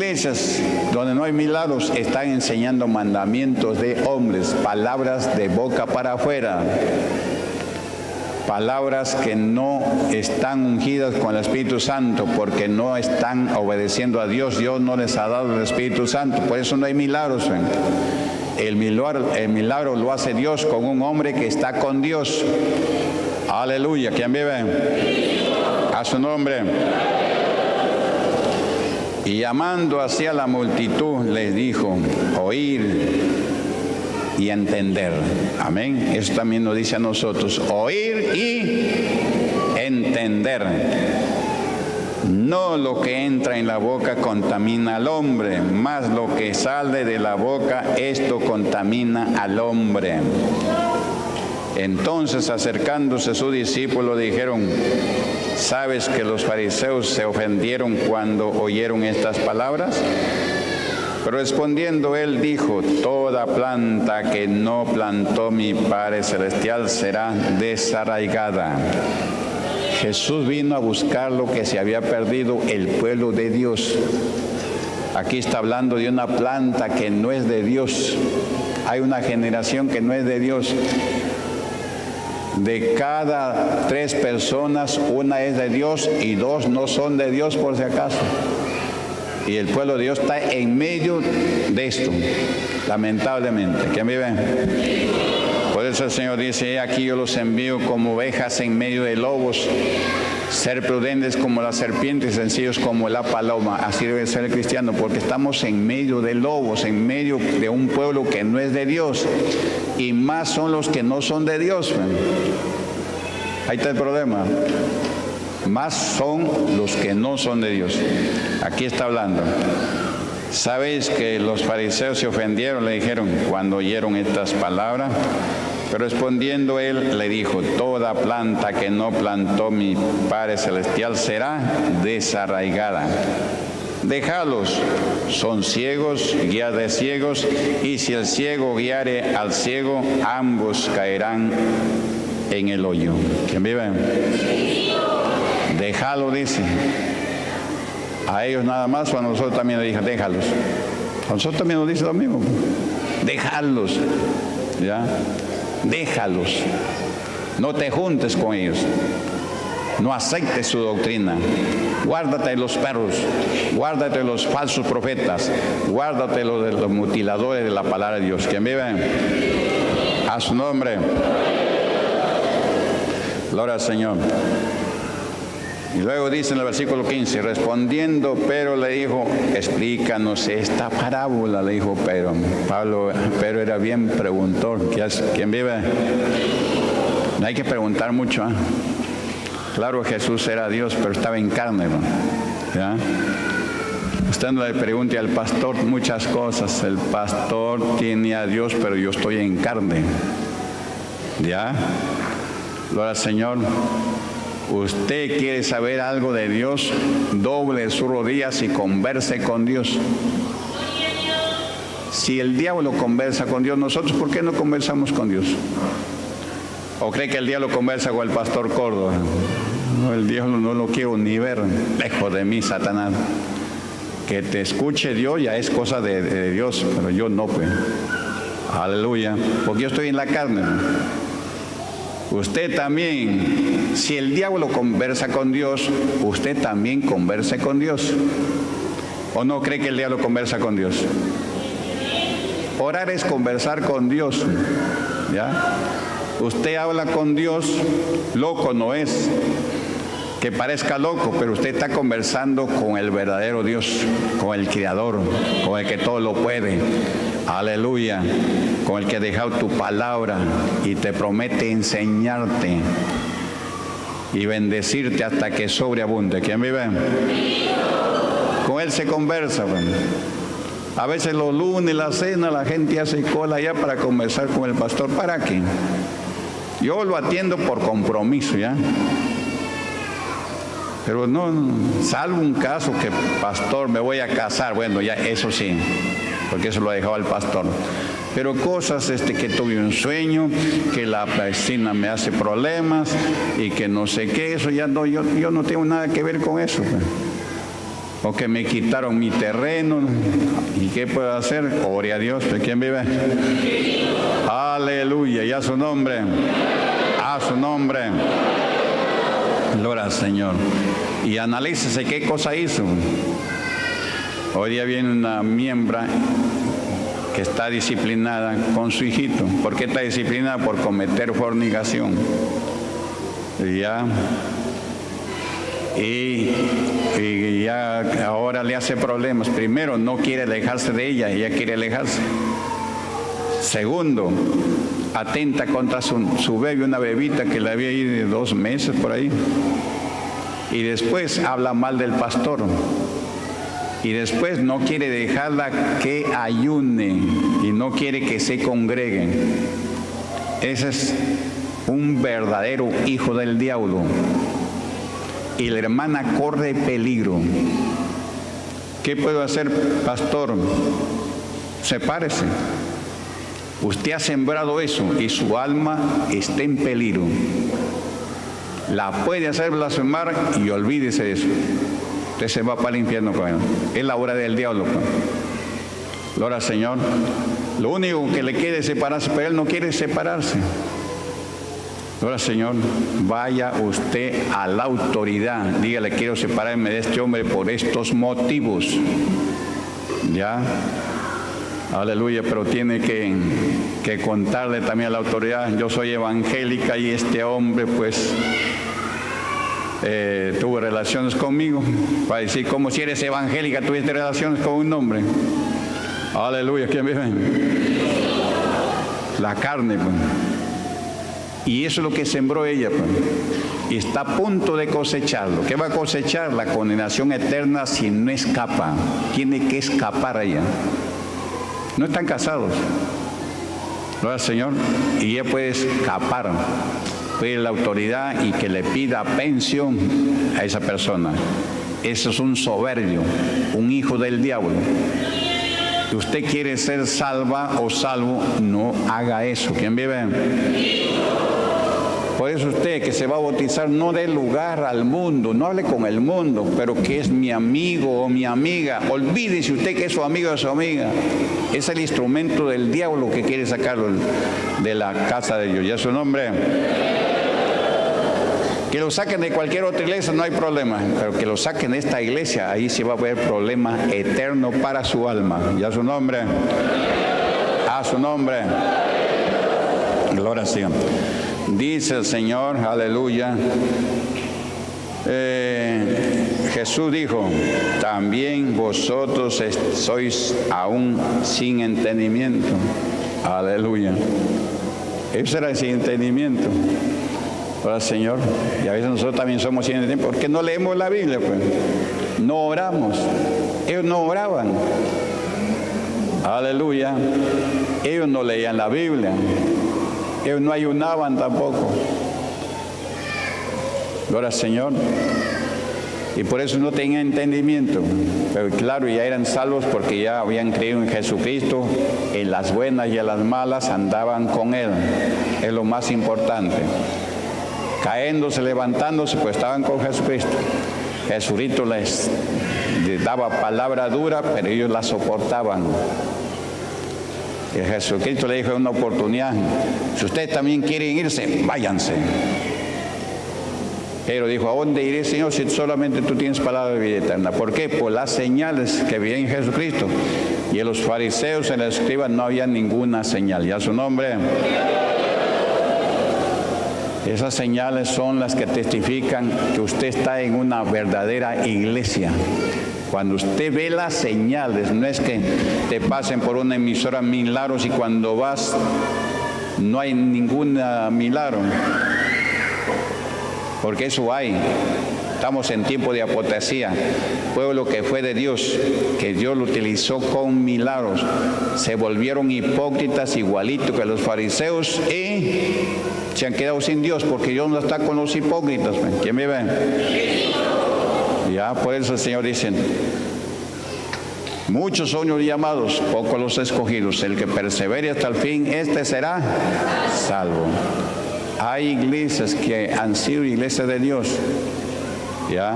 Iglesias donde no hay milagros están enseñando mandamientos de hombres, palabras de boca para afuera, palabras que no están ungidas con el Espíritu Santo porque no están obedeciendo a Dios. Dios no les ha dado el Espíritu Santo, por eso no hay milagros. El milagro, el milagro lo hace Dios con un hombre que está con Dios. Aleluya. ¿Quién vive? A su nombre. Y llamando hacia la multitud les dijo, oír y entender. Amén. Eso también nos dice a nosotros, oír y entender. No lo que entra en la boca contamina al hombre, más lo que sale de la boca, esto contamina al hombre. Entonces acercándose su discípulo dijeron, ¿sabes que los fariseos se ofendieron cuando oyeron estas palabras? respondiendo él dijo, toda planta que no plantó mi Padre Celestial será desarraigada. Jesús vino a buscar lo que se había perdido el pueblo de Dios. Aquí está hablando de una planta que no es de Dios. Hay una generación que no es de Dios. De cada tres personas, una es de Dios y dos no son de Dios por si acaso. Y el pueblo de Dios está en medio de esto, lamentablemente. ¿Quién vive? Por eso el Señor dice, aquí yo los envío como ovejas en medio de lobos, ser prudentes como las serpientes, sencillos como la paloma. Así debe ser el cristiano, porque estamos en medio de lobos, en medio de un pueblo que no es de Dios. Y más son los que no son de Dios. Ahí está el problema más son los que no son de Dios. Aquí está hablando. Sabéis que los fariseos se ofendieron, le dijeron cuando oyeron estas palabras. Respondiendo él le dijo, toda planta que no plantó mi Padre Celestial será desarraigada. Déjalos, son ciegos, guía de ciegos, y si el ciego guiare al ciego, ambos caerán en el hoyo. ¿Quién vive? Déjalo, dice. A ellos nada más o a nosotros también le dije, déjalos. A nosotros también nos dice lo mismo. Déjalos. ¿Ya? Déjalos. No te juntes con ellos. No aceptes su doctrina. Guárdate los perros. Guárdate los falsos profetas. Guárdate de los mutiladores de la palabra de Dios. ¿Quién vive? A su nombre. Gloria al Señor. Y luego dice en el versículo 15, respondiendo, pero le dijo, explícanos esta parábola, le dijo Pedro. Pablo, pero era bien preguntor. ¿Quién vive? No hay que preguntar mucho. ¿ah? Claro, Jesús era Dios, pero estaba en carne. ¿Ya? Usted no le pregunte al pastor muchas cosas. El pastor tiene a Dios, pero yo estoy en carne. ¿Ya? Gloria al Señor. Usted quiere saber algo de Dios, doble sus rodillas y converse con Dios. Si el diablo conversa con Dios, nosotros, ¿por qué no conversamos con Dios? ¿O cree que el diablo conversa con el pastor Córdoba? El diablo no lo quiero ni ver, lejos de mí, Satanás. Que te escuche Dios ya es cosa de, de Dios, pero yo no, pues. Aleluya. Porque yo estoy en la carne. Usted también, si el diablo conversa con Dios, usted también converse con Dios. ¿O no cree que el diablo conversa con Dios? Orar es conversar con Dios. ¿Ya? Usted habla con Dios, loco no es. Que parezca loco, pero usted está conversando con el verdadero Dios, con el Creador, con el que todo lo puede. Aleluya. Con el que ha dejado tu palabra y te promete enseñarte y bendecirte hasta que sobreabunde. ¿Quién vive? Con él se conversa. A veces los lunes, la cena, la gente hace cola ya para conversar con el pastor. ¿Para qué? Yo lo atiendo por compromiso, ¿ya? Pero no, salvo un caso que, pastor, me voy a casar. Bueno, ya eso sí porque eso lo ha dejado el pastor. Pero cosas este, que tuve un sueño, que la vecina me hace problemas y que no sé qué, eso ya no, yo, yo no tengo nada que ver con eso. Pues. O que me quitaron mi terreno. ¿Y qué puedo hacer? Ore a Dios. ¿De quién vive? Aleluya. Y a su nombre. A su nombre. Gloria al Señor. Y analícese qué cosa hizo. Hoy día viene una miembro que está disciplinada con su hijito. ¿Por qué está disciplinada? Por cometer fornicación. Y ya. Y, ya ahora le hace problemas. Primero, no quiere alejarse de ella, ella quiere alejarse. Segundo, atenta contra su, su bebé, una bebita que le había ido dos meses por ahí. Y después habla mal del pastor y después no quiere dejarla que ayune y no quiere que se congreguen. Ese es un verdadero hijo del diablo. Y la hermana corre peligro. ¿Qué puedo hacer, pastor? Sepárese. Usted ha sembrado eso y su alma está en peligro. La puede hacer blasfemar y olvídese de eso. Usted se va para el infierno él. Es la hora del diablo. Pues. Gloria Señor. Lo único que le quiere separarse, pero él no quiere separarse. Al Señor. Vaya usted a la autoridad. Dígale, quiero separarme de este hombre por estos motivos. ¿Ya? Aleluya, pero tiene que, que, contarle también a la autoridad, yo soy evangélica y este hombre pues eh, tuvo relaciones conmigo, para decir, como si eres evangélica, tuviste relaciones con un hombre. Aleluya, ¿quién vive? La carne, pues. Y eso es lo que sembró ella, pues. Y está a punto de cosecharlo. ¿Qué va a cosechar? La condenación eterna si no escapa. Tiene que escapar ella. No están casados. ¿No Señor? Y ella puede escapar, pedir la autoridad y que le pida pensión a esa persona. Eso es un soberbio, un hijo del diablo. Si usted quiere ser salva o salvo, no haga eso. ¿Quién vive? Por eso usted que se va a bautizar no dé lugar al mundo, no hable con el mundo, pero que es mi amigo o mi amiga. Olvídese usted que es su amigo o su amiga. Es el instrumento del diablo que quiere sacarlo de la casa de Dios. ¿Ya su nombre? Que lo saquen de cualquier otra iglesia no hay problema, pero que lo saquen de esta iglesia, ahí sí va a haber problema eterno para su alma. ¿Ya su nombre? A su nombre. Gloria a Dios. Dice el Señor, aleluya. Eh, Jesús dijo, también vosotros sois aún sin entendimiento. Aleluya. Eso era sin entendimiento. Ahora, Señor, y a veces nosotros también somos sin entendimiento. ¿Por qué no leemos la Biblia? Pues? No oramos. Ellos no oraban. Aleluya. Ellos no leían la Biblia. Ellos no ayunaban tampoco. Gloria al Señor. Y por eso no tenían entendimiento. Pero claro, ya eran salvos porque ya habían creído en Jesucristo. En las buenas y en las malas andaban con Él. Es lo más importante. Caéndose, levantándose, pues estaban con Jesucristo. Jesucristo les, les daba palabra dura, pero ellos la soportaban. Jesucristo le dijo una oportunidad, si ustedes también quieren irse, váyanse. Pero dijo, ¿a dónde iré, Señor, si solamente tú tienes palabra de vida eterna? ¿Por qué? Por las señales que vi en Jesucristo. Y en los fariseos, en la escriba, no había ninguna señal. ¿Ya su nombre? Esas señales son las que testifican que usted está en una verdadera iglesia. Cuando usted ve las señales, no es que te pasen por una emisora milagros y cuando vas no hay ningún milagro. Porque eso hay. Estamos en tiempo de apotasía. Pueblo que fue de Dios, que Dios lo utilizó con milagros. Se volvieron hipócritas igualito que los fariseos y se han quedado sin Dios porque Dios no está con los hipócritas. ¿Quién me ve? Ya, por eso el Señor dice, muchos son los llamados, pocos los escogidos. El que persevere hasta el fin, este será salvo. Hay iglesias que han sido iglesias de Dios, ya,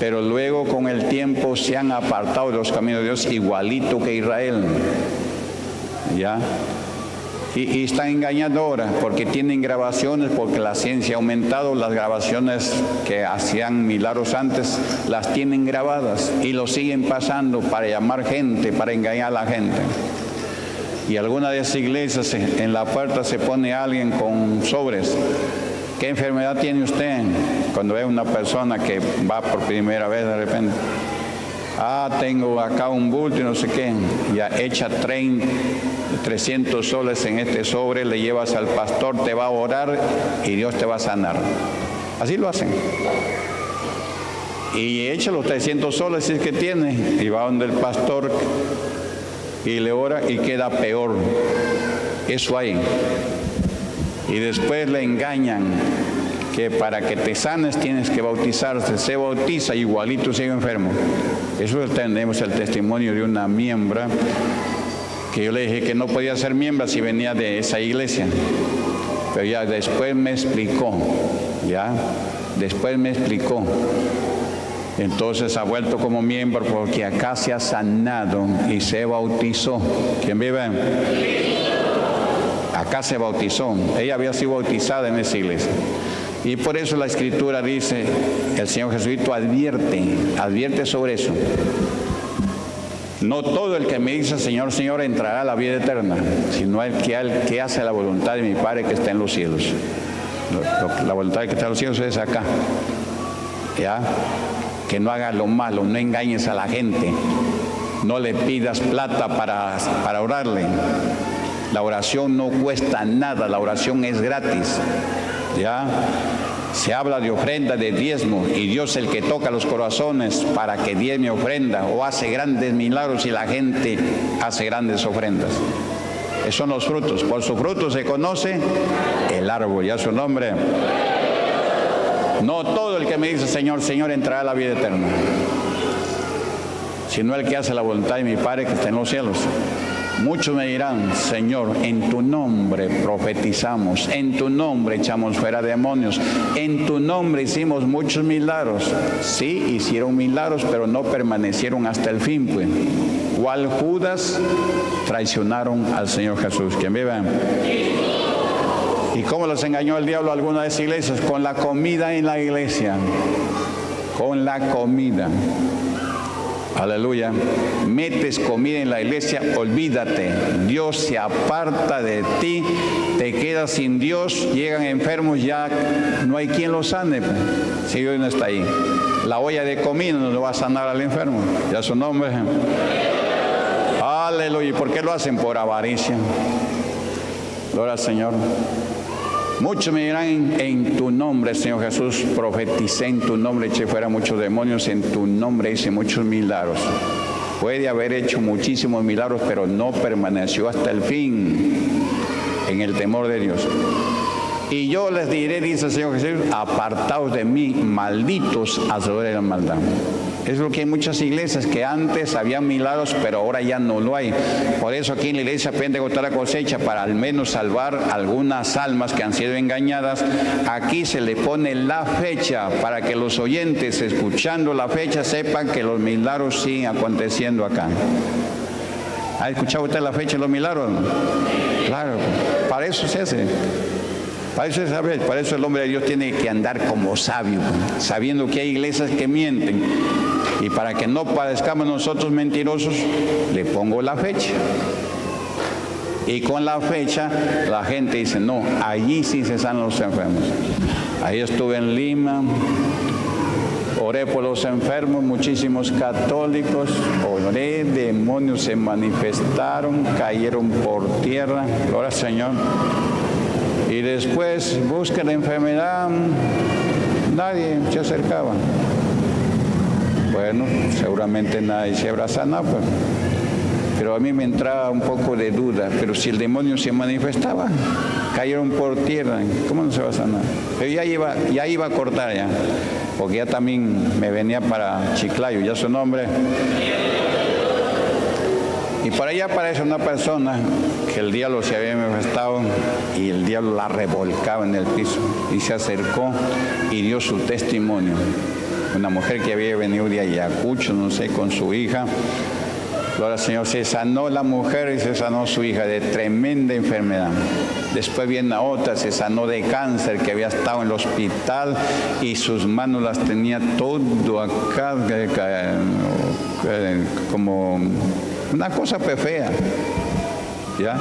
pero luego con el tiempo se han apartado de los caminos de Dios igualito que Israel, ya. Y, están engañando ahora porque tienen grabaciones, porque la ciencia ha aumentado, las grabaciones que hacían milagros antes las tienen grabadas y lo siguen pasando para llamar gente, para engañar a la gente. Y alguna de esas iglesias en la puerta se pone alguien con sobres. ¿Qué enfermedad tiene usted? Cuando ve una persona que va por primera vez de repente ah, tengo acá un bulto y no sé qué, ya echa 30, 300 soles en este sobre, le llevas al pastor, te va a orar y Dios te va a sanar. Así lo hacen. Y echa los 300 soles si es que tiene y va donde el pastor y le ora y queda peor. Eso hay. Y después le engañan que para que te sanes tienes que bautizarse. Se bautiza igualito sigue enfermo. Eso tenemos el testimonio de una miembra que yo le dije que no podía ser miembro si venía de esa iglesia. Pero ya después me explicó, ya, después me explicó Entonces ha vuelto como miembro porque acá se ha sanado y se bautizó. ¿Quién vive? Acá se bautizó. Ella había sido bautizada en esa iglesia. Y por eso la escritura dice, el Señor Jesucristo advierte, advierte sobre eso. No todo el que me dice Señor, Señor entrará a la vida eterna, sino el que, hace la voluntad de mi Padre que está en los cielos. La voluntad que está en los cielos es acá. ¿Ya? Que no hagas lo malo, no engañes a la gente, no le pidas plata para, para orarle. La oración no cuesta nada, la oración es gratis. ¿Ya? Se habla de ofrenda, de diezmo, y Dios el que toca los corazones para que diezme ofrenda o hace grandes milagros y la gente hace grandes ofrendas. Esos son los frutos. Por su fruto se conoce el árbol, ya su nombre. No todo el que me dice Señor, Señor entrará a la vida eterna, sino el que hace la voluntad de mi Padre que está en los cielos. Muchos me dirán, Señor, en tu nombre profetizamos, en tu nombre echamos fuera demonios, en tu nombre hicimos muchos milagros. Sí, hicieron milagros, pero no permanecieron hasta el fin, pues. ¿Cuál Judas traicionaron al Señor Jesús? ¿Quién vive? ¿Y cómo los engañó el diablo a algunas de esas iglesias? Con la comida en la iglesia. Con la comida. Aleluya. Metes comida en la iglesia, olvídate. Dios se aparta de ti, te quedas sin Dios, llegan enfermos, ya no hay quien los sane. Pues. Si Dios no está ahí. La olla de comida no lo va a sanar al enfermo. Ya su nombre. Aleluya. ¿Y por qué lo hacen? Por avaricia. Gloria al Señor. Muchos me dirán en tu nombre, Señor Jesús, profeticé en tu nombre, eché fuera muchos demonios, en tu nombre hice muchos milagros. Puede haber hecho muchísimos milagros, pero no permaneció hasta el fin en el temor de Dios. Y yo les diré, dice el Señor Jesús, apartaos de mí, malditos, hacedores de la maldad. Es lo que hay muchas iglesias que antes había milagros, pero ahora ya no lo hay. Por eso aquí en la iglesia Pentecostal la cosecha, para al menos salvar algunas almas que han sido engañadas, aquí se le pone la fecha para que los oyentes, escuchando la fecha, sepan que los milagros siguen aconteciendo acá. ¿Ha escuchado usted la fecha de los milagros? Claro, para eso se hace. Para eso, es, para eso el hombre de Dios tiene que andar como sabio, sabiendo que hay iglesias que mienten y para que no padezcamos nosotros mentirosos, le pongo la fecha. Y con la fecha la gente dice, no, allí sí se sanan los enfermos. Ahí estuve en Lima, oré por los enfermos, muchísimos católicos, oré, demonios se manifestaron, cayeron por tierra, gloria Señor. Y después busca la enfermedad, nadie se acercaba. Bueno, seguramente nadie se habrá sanado, pues. pero a mí me entraba un poco de duda, pero si el demonio se manifestaba, cayeron por tierra, ¿cómo no se va a sanar? Pero ya iba, ya iba a cortar ya, porque ya también me venía para Chiclayo, ya su nombre. Y por allá aparece una persona que el diablo se había manifestado y el diablo la revolcaba en el piso y se acercó y dio su testimonio una mujer que había venido de Ayacucho, no sé, con su hija. Gloria al Señor, se sanó la mujer y se sanó su hija de tremenda enfermedad. Después viene otra, se sanó de cáncer, que había estado en el hospital y sus manos las tenía todo acá, como una cosa fea, ¿ya?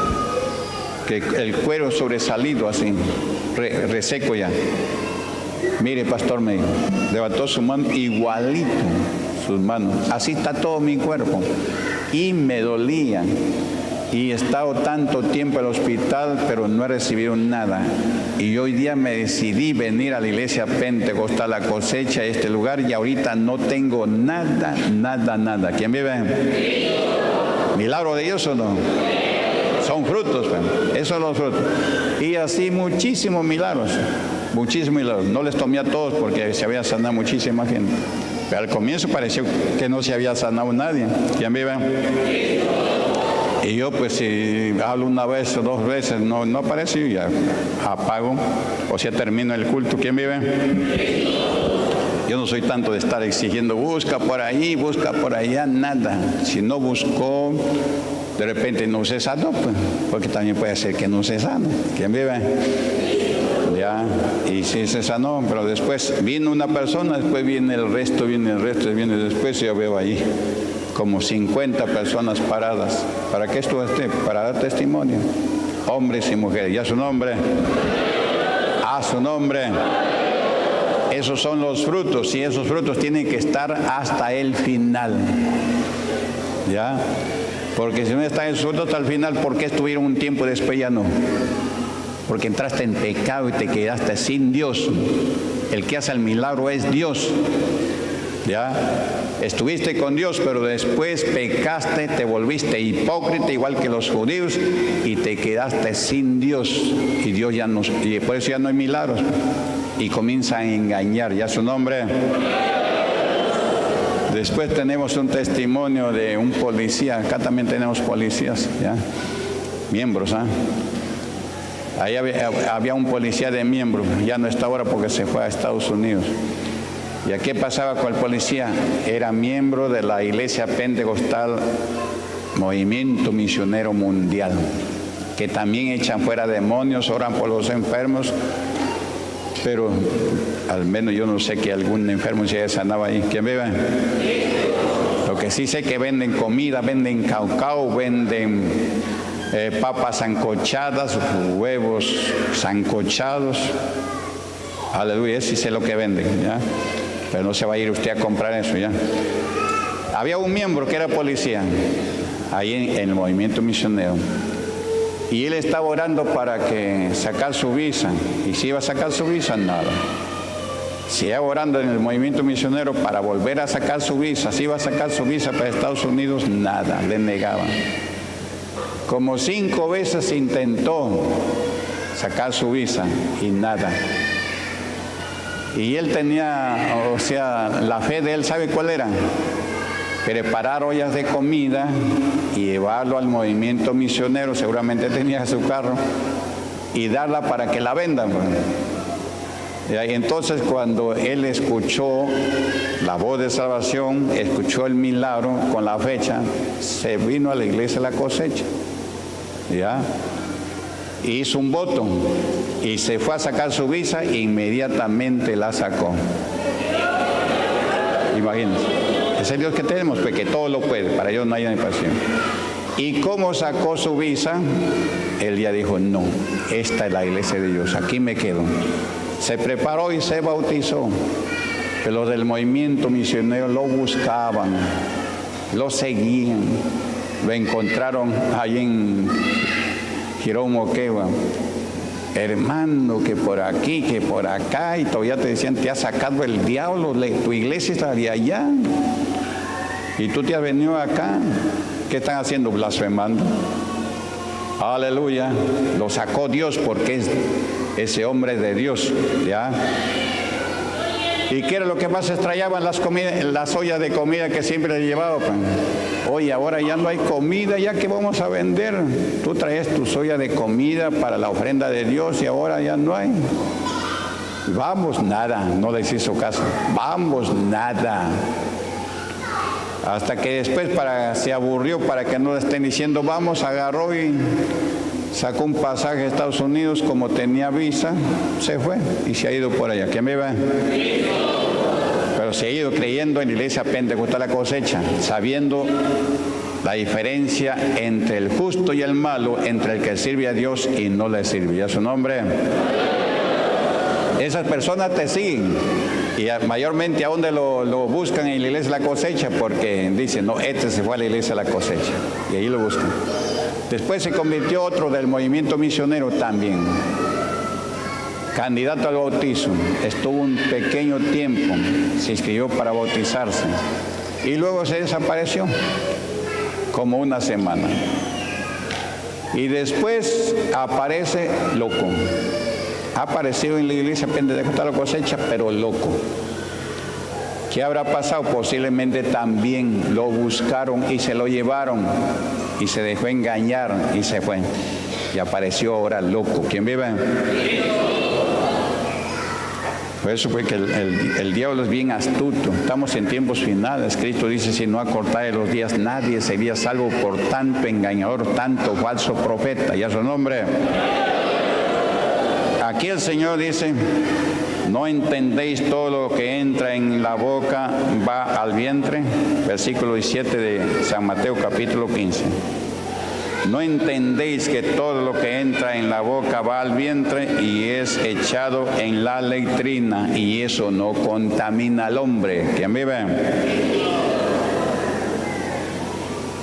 Que el cuero sobresalido así, reseco ya. Mire, pastor, me levantó su mano igualito, sus manos. Así está todo mi cuerpo. Y me dolía. Y he estado tanto tiempo en el hospital, pero no he recibido nada. Y hoy día me decidí venir a la iglesia Pentecostal, la cosecha, a este lugar, y ahorita no tengo nada, nada, nada. ¿Quién vive? ¿Milagro de Dios o no? Son frutos, pues. esos son los frutos. Y así muchísimos milagros muchísimos milagros. No les tomé a todos porque se había sanado muchísima gente. Pero al comienzo pareció que no se había sanado nadie. ¿Quién vive? Y yo pues si hablo una vez o dos veces, no, no aparece, ya apago. O sea, termino el culto. ¿Quién vive? Yo no soy tanto de estar exigiendo, busca por ahí, busca por allá, nada. Si no buscó, de repente no se sanó, pues, porque también puede ser que no se sano. ¿Quién vive? Ya, y si se sanó, pero después vino una persona, después viene el resto, viene el resto, viene después, yo veo ahí como 50 personas paradas. ¿Para qué estuvo este? Para dar testimonio. Hombres y mujeres. ¿Ya su nombre? A su nombre. Esos son los frutos y esos frutos tienen que estar hasta el final. ¿Ya? Porque si no están esos frutos hasta el final, ¿por qué estuvieron un tiempo después no? Porque entraste en pecado y te quedaste sin Dios. El que hace el milagro es Dios. ¿Ya? Estuviste con Dios, pero después pecaste, te volviste hipócrita igual que los judíos y te quedaste sin Dios. Y Dios ya no, y por eso ya no hay milagros. Y comienza a engañar, ya su nombre. Después tenemos un testimonio de un policía, acá también tenemos policías, ¿ya? Miembros, ¿ah? Ahí había, había, un policía de miembro, ya no está ahora porque se fue a Estados Unidos. ¿Y qué pasaba con el policía? Era miembro de la iglesia pentecostal Movimiento Misionero Mundial, que también echan fuera demonios, oran por los enfermos, pero al menos yo no sé que algún enfermo se haya sanado ahí. ¿Quién vive? Lo que sí sé que venden comida, venden caucao, venden eh, papas zancochadas, huevos zancochados. Aleluya, sí sé lo que venden. Pero no se va a ir usted a comprar eso ya. Había un miembro que era policía ahí en, el movimiento misionero. Y él estaba orando para que sacar su visa. Y si iba a sacar su visa, nada. Si iba orando en el movimiento misionero para volver a sacar su visa, si iba a sacar su visa para Estados Unidos, nada, le negaban. Como cinco veces intentó sacar su visa y nada. Y él tenía, o sea, la fe de él, ¿sabe cuál era? Preparar ollas de comida y llevarlo al movimiento misionero, seguramente tenía su carro, y darla para que la vendan. Pues. Y entonces cuando él escuchó la voz de salvación, escuchó el milagro con la fecha, se vino a la iglesia la cosecha. ¿Ya? Hizo un voto y se fue a sacar su visa e inmediatamente la sacó. Imagínense. Es el Dios que tenemos, pues, todo lo puede, para ellos no hay pasión. ¿Y cómo sacó su visa? Él ya dijo, no, esta es la iglesia de Dios, aquí me quedo. Se preparó y se bautizó. Pero los del movimiento misionero lo buscaban, lo seguían, lo encontraron allí en Jerónimo Queva, hermano, que por aquí, que por acá, y todavía te decían, te ha sacado el diablo, tu iglesia está de allá, y tú te has venido acá, ¿qué están haciendo? Blasfemando. Aleluya, lo sacó Dios porque es ese hombre de Dios, ¿ya? ¿Y qué era lo que más extrañaban las, las ollas de comida que siempre le llevaba? Oye, ahora ya no hay comida, ya que vamos a vender. Tú traes tu soya de comida para la ofrenda de Dios y ahora ya no hay. Vamos, nada, no les hizo caso. Vamos, nada. Hasta que después para, se aburrió para que no le estén diciendo vamos, agarró y sacó un pasaje a Estados Unidos, como tenía visa, se fue y se ha ido por allá. ¿Quién me va? Pero se ha ido creyendo en la iglesia pentecostal la cosecha, sabiendo la diferencia entre el justo y el malo, entre el que sirve a Dios y no le sirve. ¿Ya su nombre? Esas personas te siguen y mayormente a donde lo, lo, buscan en la iglesia la cosecha porque dicen, no, este se fue a la iglesia la cosecha y ahí lo buscan. Después se convirtió otro del movimiento misionero también, candidato al bautismo. Estuvo un pequeño tiempo, se inscribió para bautizarse y luego se desapareció como una semana. Y después aparece loco. Ha aparecido en la iglesia pentecostal la cosecha, pero loco. ¿Qué habrá pasado? Posiblemente también lo buscaron y se lo llevaron y se dejó engañar y se fue. Y apareció ahora loco. ¿Quién vive? Por eso fue que el, diablo es bien astuto. Estamos en tiempos finales. Cristo dice, si no acortáis los días, nadie sería salvo por tanto engañador, tanto falso profeta. Y a su nombre. Aquí el Señor dice, no entendéis todo lo que entra en la boca va al vientre. Versículo 17 de San Mateo capítulo 15. No entendéis que todo lo que entra en la boca va al vientre y es echado en la letrina y eso no contamina al hombre. ¿Quién vive?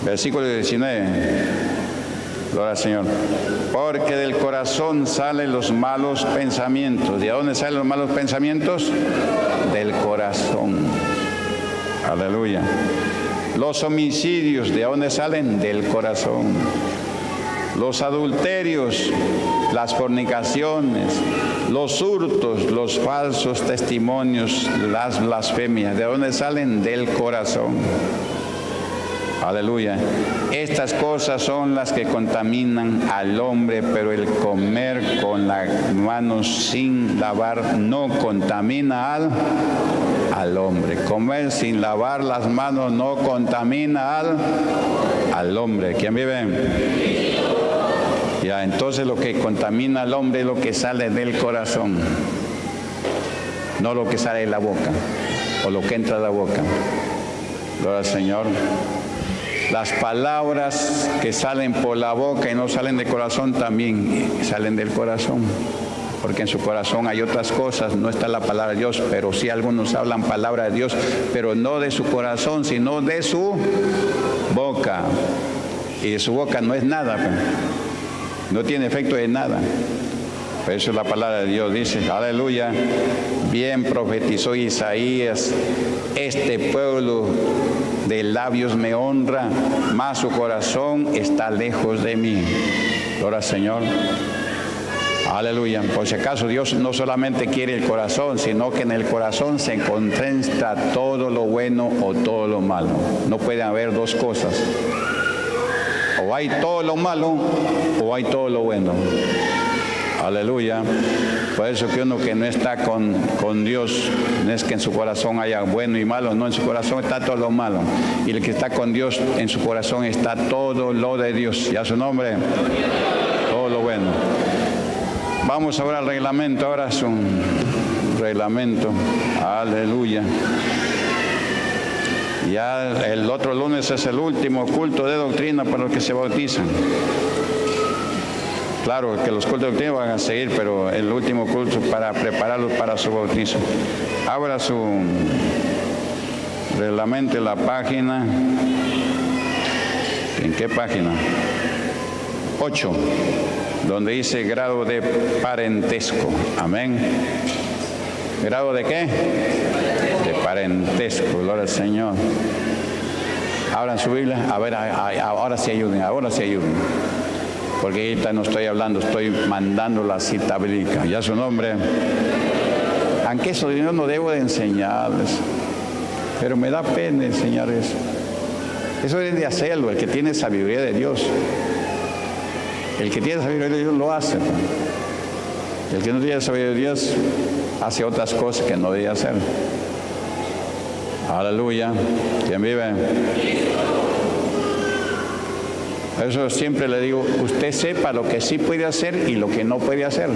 Versículo 19. Gloria al Señor. Porque del corazón salen los malos pensamientos. ¿De dónde salen los malos pensamientos? Del corazón. Aleluya. Los homicidios, ¿de dónde salen? Del corazón. Los adulterios, las fornicaciones, los hurtos, los falsos testimonios, las blasfemias, ¿de dónde salen? Del corazón. Aleluya. Estas cosas son las que contaminan al hombre, pero el comer con las manos sin lavar no contamina al al hombre. Comer sin lavar las manos no contamina al, al hombre. ¿Quién vive? Ya, entonces lo que contamina al hombre es lo que sale del corazón, no lo que sale de la boca o lo que entra de la boca. Gloria al Señor. Las palabras que salen por la boca y no salen del corazón también salen del corazón porque en su corazón hay otras cosas, no está la palabra de Dios, pero sí algunos hablan palabra de Dios, pero no de su corazón, sino de su boca. Y de su boca no es nada, pues. no tiene efecto de nada. Por eso la palabra de Dios dice, aleluya, bien profetizó Isaías, este pueblo de labios me honra, mas su corazón está lejos de mí. Ahora Señor. Aleluya. Por si acaso Dios no solamente quiere el corazón, sino que en el corazón se concentra todo lo bueno o todo lo malo. No puede haber dos cosas. O hay todo lo malo o hay todo lo bueno. Aleluya. Por eso que uno que no está con, con, Dios, no es que en su corazón haya bueno y malo, no, en su corazón está todo lo malo. Y el que está con Dios, en su corazón está todo lo de Dios. Y a su nombre, todo lo bueno. Vamos ahora al reglamento, ahora es un reglamento. Aleluya. Ya el otro lunes es el último culto de doctrina para los que se bautizan. Claro que los cultos de doctrina van a seguir, pero el último culto para prepararlos para su bautizo. Abra su reglamento en la página. ¿En qué página? 8 donde dice grado de parentesco. Amén. ¿Grado de qué? De parentesco, gloria al Señor. Abran su Biblia, a ver, ahora sí ayuden, ahora sí ayuden. Porque ahorita no estoy hablando, estoy mandando la cita bíblica. Ya su nombre. Aunque eso yo no debo de enseñarles, pero me da pena enseñar eso. Eso es de hacerlo, el que tiene sabiduría de Dios. El que tiene sabiduría de Dios lo hace. El que no tiene sabiduría de Dios hace otras cosas que no debe hacer. Aleluya. ¿Quién vive? Eso siempre le digo, usted sepa lo que sí puede hacer y lo que no puede hacer.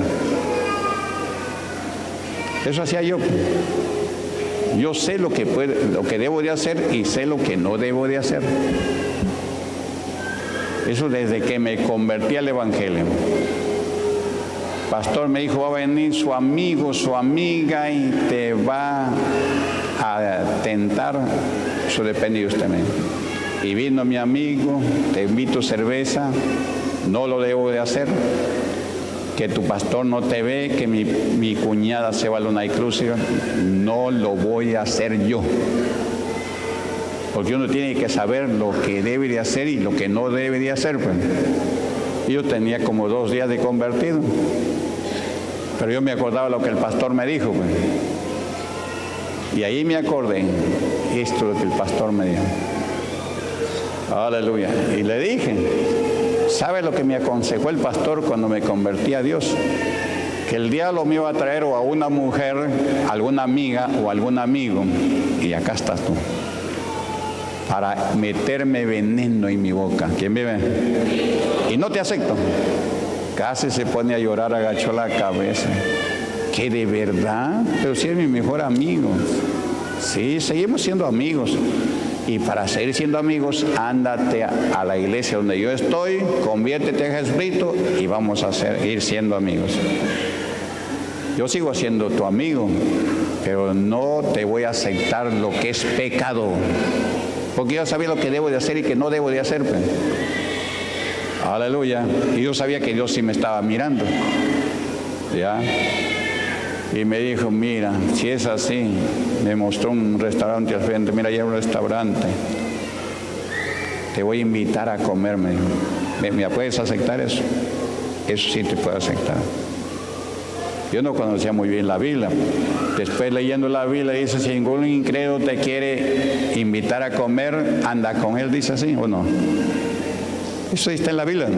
Eso hacía yo. Yo sé lo que, lo que debo de hacer y sé lo que no debo de hacer. Eso desde que me convertí al Evangelio. Pastor me dijo, va a venir su amigo, su amiga y te va a tentar. Eso depende de usted Y vino mi amigo, te invito cerveza, no lo debo de hacer. Que tu pastor no te ve, que mi, mi cuñada se va a una cruz, no lo voy a hacer yo porque uno tiene que saber lo que debe de hacer y lo que no debe de hacer. Pues. Yo tenía como dos días de convertido, pero yo me acordaba lo que el pastor me dijo. Pues. Y ahí me acordé esto lo que el pastor me dijo. Aleluya. Y le dije, ¿sabe lo que me aconsejó el pastor cuando me convertí a Dios? que el diablo me iba a traer o a una mujer, alguna amiga o algún amigo. Y acá estás tú. Para meterme veneno en mi boca. ¿Quién vive? Y no te acepto. Casi se pone a llorar, agachó la cabeza. ¿Qué de verdad? Pero si es mi mejor amigo. Sí, seguimos siendo amigos. Y para seguir siendo amigos, ándate a la iglesia donde yo estoy, conviértete en Jesucristo y vamos a seguir siendo amigos. Yo sigo siendo tu amigo, pero no te voy a aceptar lo que es pecado. Porque yo sabía lo que debo de hacer y que no debo de hacer. Pues. Aleluya. Y yo sabía que Dios sí me estaba mirando. ¿Ya? Y me dijo, mira, si es así, me mostró un restaurante al frente, mira, hay un restaurante. Te voy a invitar a comer, me dijo. ¿Me, puedes aceptar eso? Eso sí te puedo aceptar. Yo no conocía muy bien la Biblia. Después leyendo la Biblia dice, si ningún incrédulo te quiere invitar a comer, anda con él, dice así, ¿o no? Eso está en la Biblia.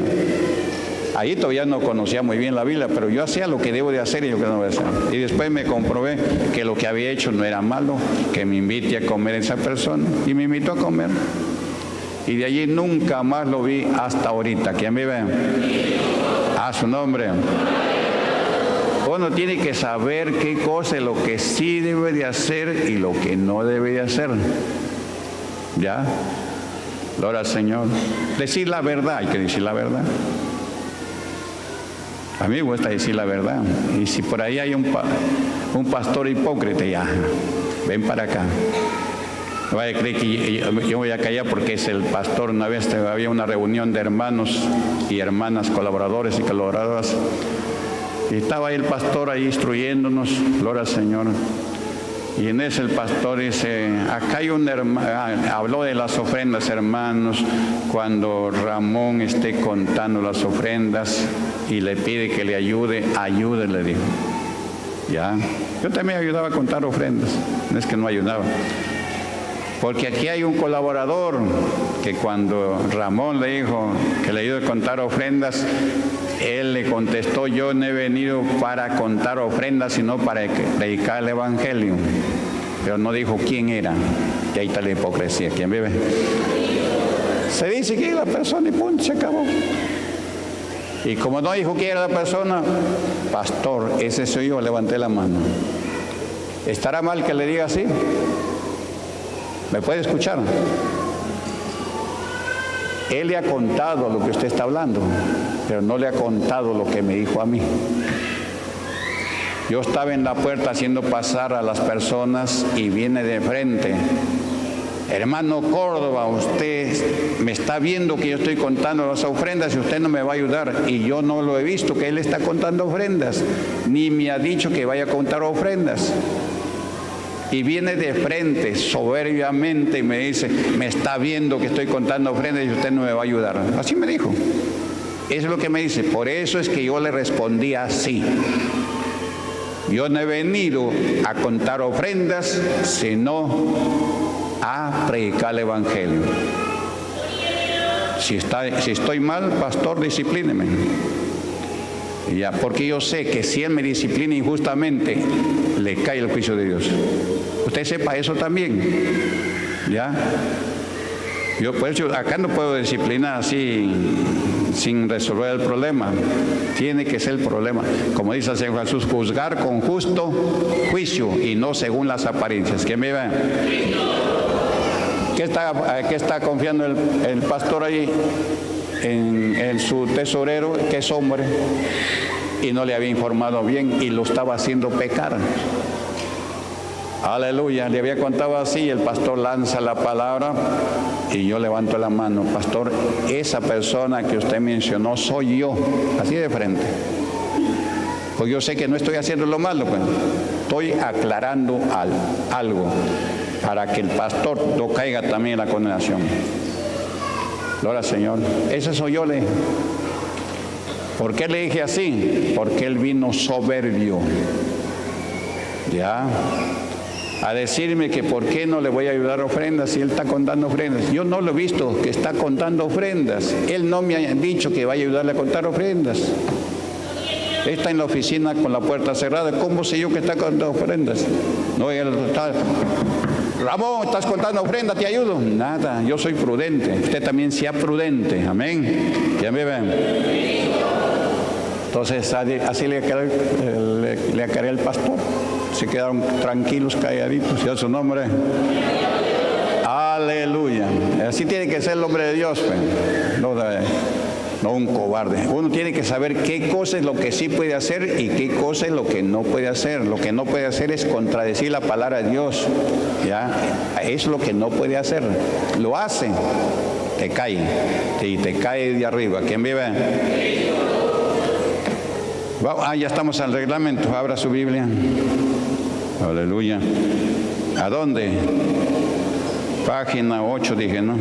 Ahí todavía no conocía muy bien la Biblia, pero yo hacía lo que debo de hacer y lo que no debo de hacer. Y después me comprobé que lo que había hecho no era malo, que me invite a comer esa persona. Y me invitó a comer. Y de allí nunca más lo vi hasta ahorita. ¿Quién vive? A su nombre. Uno tiene que saber qué cosa es lo que sí debe de hacer y lo que no debe de hacer. ¿Ya? Gloria al Señor. Decir la verdad, hay que decir la verdad. A mí me gusta decir la verdad. Y si por ahí hay un, un pastor hipócrita, ya, ven para acá. Vaya a creer que yo, voy a callar porque es el pastor. Una vez había una reunión de hermanos y hermanas, colaboradores y colaboradoras. Y estaba ahí el pastor ahí instruyéndonos, gloria al Señor. Y en ese el pastor dice, acá hay un hermano, ah, habló de las ofrendas, hermanos, cuando Ramón esté contando las ofrendas y le pide que le ayude, ayúdele, dijo. Ya, yo también ayudaba a contar ofrendas, no es que no ayudaba. Porque aquí hay un colaborador que cuando Ramón le dijo que le ayude a contar ofrendas, él le contestó, yo no he venido para contar ofrendas, sino para predicar el Evangelio. Pero no dijo quién era. Y ahí está la hipocresía. ¿Quién vive? Se dice que la persona y punto, se acabó. Y como no dijo quién era la persona, pastor, ese soy yo, levanté la mano. ¿Estará mal que le diga así? ¿Me puede escuchar? Él le ha contado lo que usted está hablando, pero no le ha contado lo que me dijo a mí. Yo estaba en la puerta haciendo pasar a las personas y viene de frente. Hermano Córdoba, usted me está viendo que yo estoy contando las ofrendas y usted no me va a ayudar. Y yo no lo he visto que él está contando ofrendas, ni me ha dicho que vaya a contar ofrendas y viene de frente soberbiamente y me dice, me está viendo que estoy contando ofrendas y usted no me va a ayudar. Así me dijo. Eso es lo que me dice. Por eso es que yo le respondí así. Yo no he venido a contar ofrendas, sino a predicar el Evangelio. Si, está, si estoy mal, pastor, disciplíneme. Ya, porque yo sé que si Él me disciplina injustamente, le cae el juicio de Dios. Usted sepa eso también. ¿Ya? Yo pues acá no puedo disciplinar así sin resolver el problema. Tiene que ser el problema. Como dice el Señor Jesús, juzgar con justo juicio y no según las apariencias. ¿Quién me ve? ¿Qué está, qué está confiando el, el pastor ahí? En, su tesorero, que es hombre, y no le había informado bien y lo estaba haciendo pecar. Aleluya, le había contado así, el pastor lanza la palabra y yo levanto la mano, pastor, esa persona que usted mencionó soy yo, así de frente. Pues yo sé que no estoy haciendo lo malo, pues. estoy aclarando algo para que el pastor no caiga también en la condenación. Gloria Señor. Ese soy yo, le ¿Por qué le dije así? Porque él vino soberbio. Ya. A decirme que por qué no le voy a ayudar ofrendas si él está contando ofrendas. Yo no lo he visto que está contando ofrendas. Él no me ha dicho que vaya a ayudarle a contar ofrendas. Está en la oficina con la puerta cerrada. ¿Cómo sé yo que está contando ofrendas? No, él está. Ramón, estás contando ofrendas, te ayudo. Nada, yo soy prudente. Usted también sea prudente. Amén. ¿Ya me ven? Entonces así le le, el pastor. Se quedaron tranquilos, calladitos. ¿Y su nombre? Aleluya. Así tiene que ser el hombre de Dios. Pues. No, no un cobarde. Uno tiene que saber qué cosa es lo que sí puede hacer y qué cosa es lo que no puede hacer. Lo que no puede hacer es contradecir la palabra de Dios. ¿ya? Es lo que no puede hacer. Lo hace, te cae. Y te cae de arriba. ¿Quién vive? Ah, ya estamos al reglamento. Abra su Biblia. Aleluya. ¿A dónde? Página 8 dije, ¿no?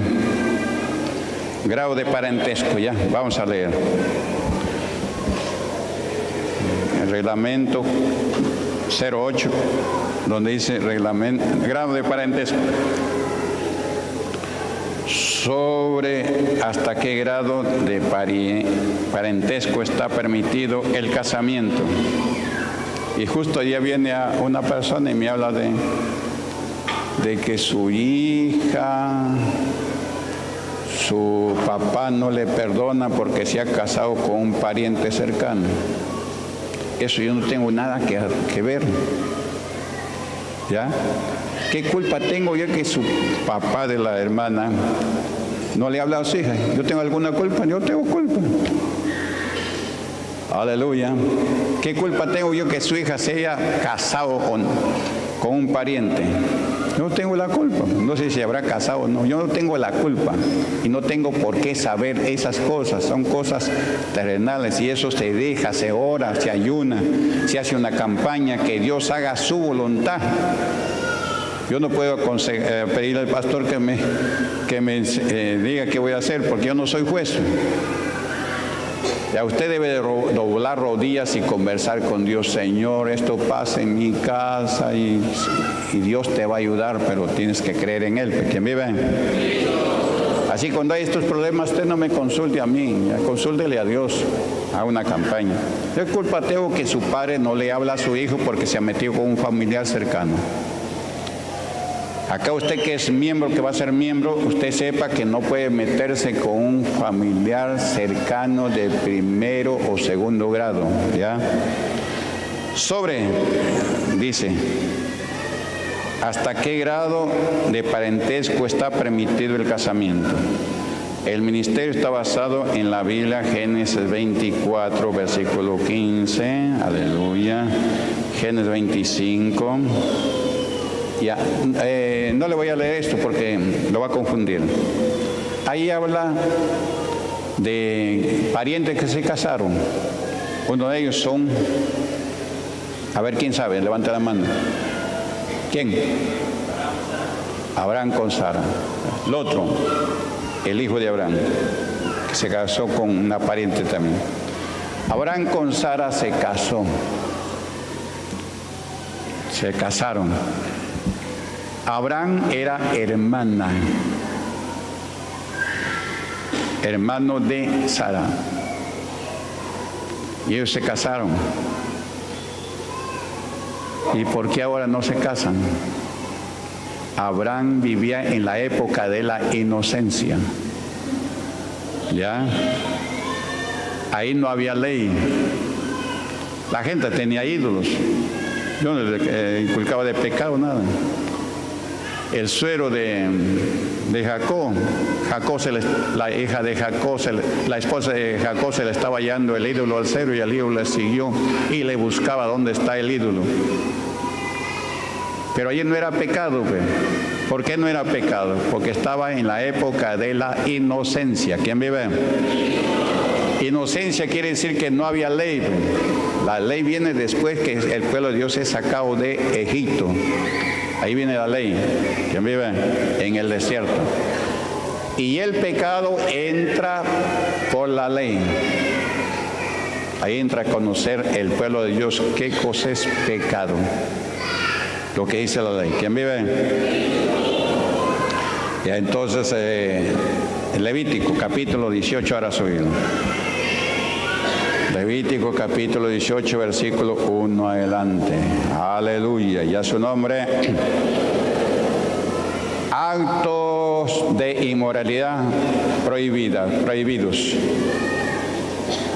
Grado de parentesco, ya, vamos a leer. El reglamento 08, donde dice reglamento, grado de parentesco. Sobre hasta qué grado de parentesco está permitido el casamiento. Y justo ya viene una persona y me habla de, de que su hija su papá no le perdona porque se ha casado con un pariente cercano. Eso yo no tengo nada que, ver. ¿Ya? ¿Qué culpa tengo yo que su papá de la hermana no le habla a su hija? ¿Yo tengo alguna culpa? Yo tengo culpa. Aleluya. ¿Qué culpa tengo yo que su hija se haya casado con, con un pariente? No tengo la culpa. No sé si habrá casado o no. Yo no tengo la culpa. Y no tengo por qué saber esas cosas. Son cosas terrenales. Y eso se deja, se ora, se ayuna, se hace una campaña que Dios haga su voluntad. Yo no puedo eh, pedirle al pastor que me, que me eh, diga qué voy a hacer porque yo no soy juez. Ya usted debe doblar rodillas y conversar con Dios, Señor, esto pasa en mi casa y, Dios te va a ayudar, pero tienes que creer en Él, ¿quién vive? Así cuando hay estos problemas, usted no me consulte a mí, consúltele a Dios, a una campaña. ¿Qué culpa tengo que su padre no le habla a su hijo porque se ha metido con un familiar cercano? Acá usted que es miembro, que va a ser miembro, usted sepa que no puede meterse con un familiar cercano de primero o segundo grado, ¿ya? Sobre, dice, ¿hasta qué grado de parentesco está permitido el casamiento? El ministerio está basado en la Biblia, Génesis 24, versículo 15, aleluya, Génesis 25. Ya, eh, no le voy a leer esto porque lo va a confundir. Ahí habla de parientes que se casaron. Uno de ellos son, a ver quién sabe, levanta la mano. ¿Quién? Abraham con Sara. El otro, el hijo de Abraham, que se casó con una pariente también. Abraham con Sara se casó. Se casaron. Abraham era hermana, hermano de Sara. Y ellos se casaron. ¿Y por qué ahora no se casan? Abraham vivía en la época de la inocencia. ¿Ya? Ahí no había ley. La gente tenía ídolos. Yo no le eh, inculcaba de pecado nada el suero de, Jacob. Jacob la hija de Jacob, la esposa de Jacob se le estaba hallando el ídolo al cero y el ídolo le siguió y le buscaba dónde está el ídolo. Pero allí no era pecado, pues. ¿Por qué no era pecado? Porque estaba en la época de la inocencia. ¿Quién vive? Inocencia quiere decir que no había ley. Pues. La ley viene después que el pueblo de Dios es sacado de Egipto. Ahí viene la ley. ¿Quién vive? En el desierto. Y el pecado entra por la ley. Ahí entra a conocer el pueblo de Dios qué cosa es pecado. Lo que dice la ley. ¿Quién vive? Ya entonces, eh, Levítico, capítulo 18, ahora subir. Levítico capítulo 18, versículo 1 adelante. Aleluya. Y a su nombre. Actos de inmoralidad prohibida, prohibidos.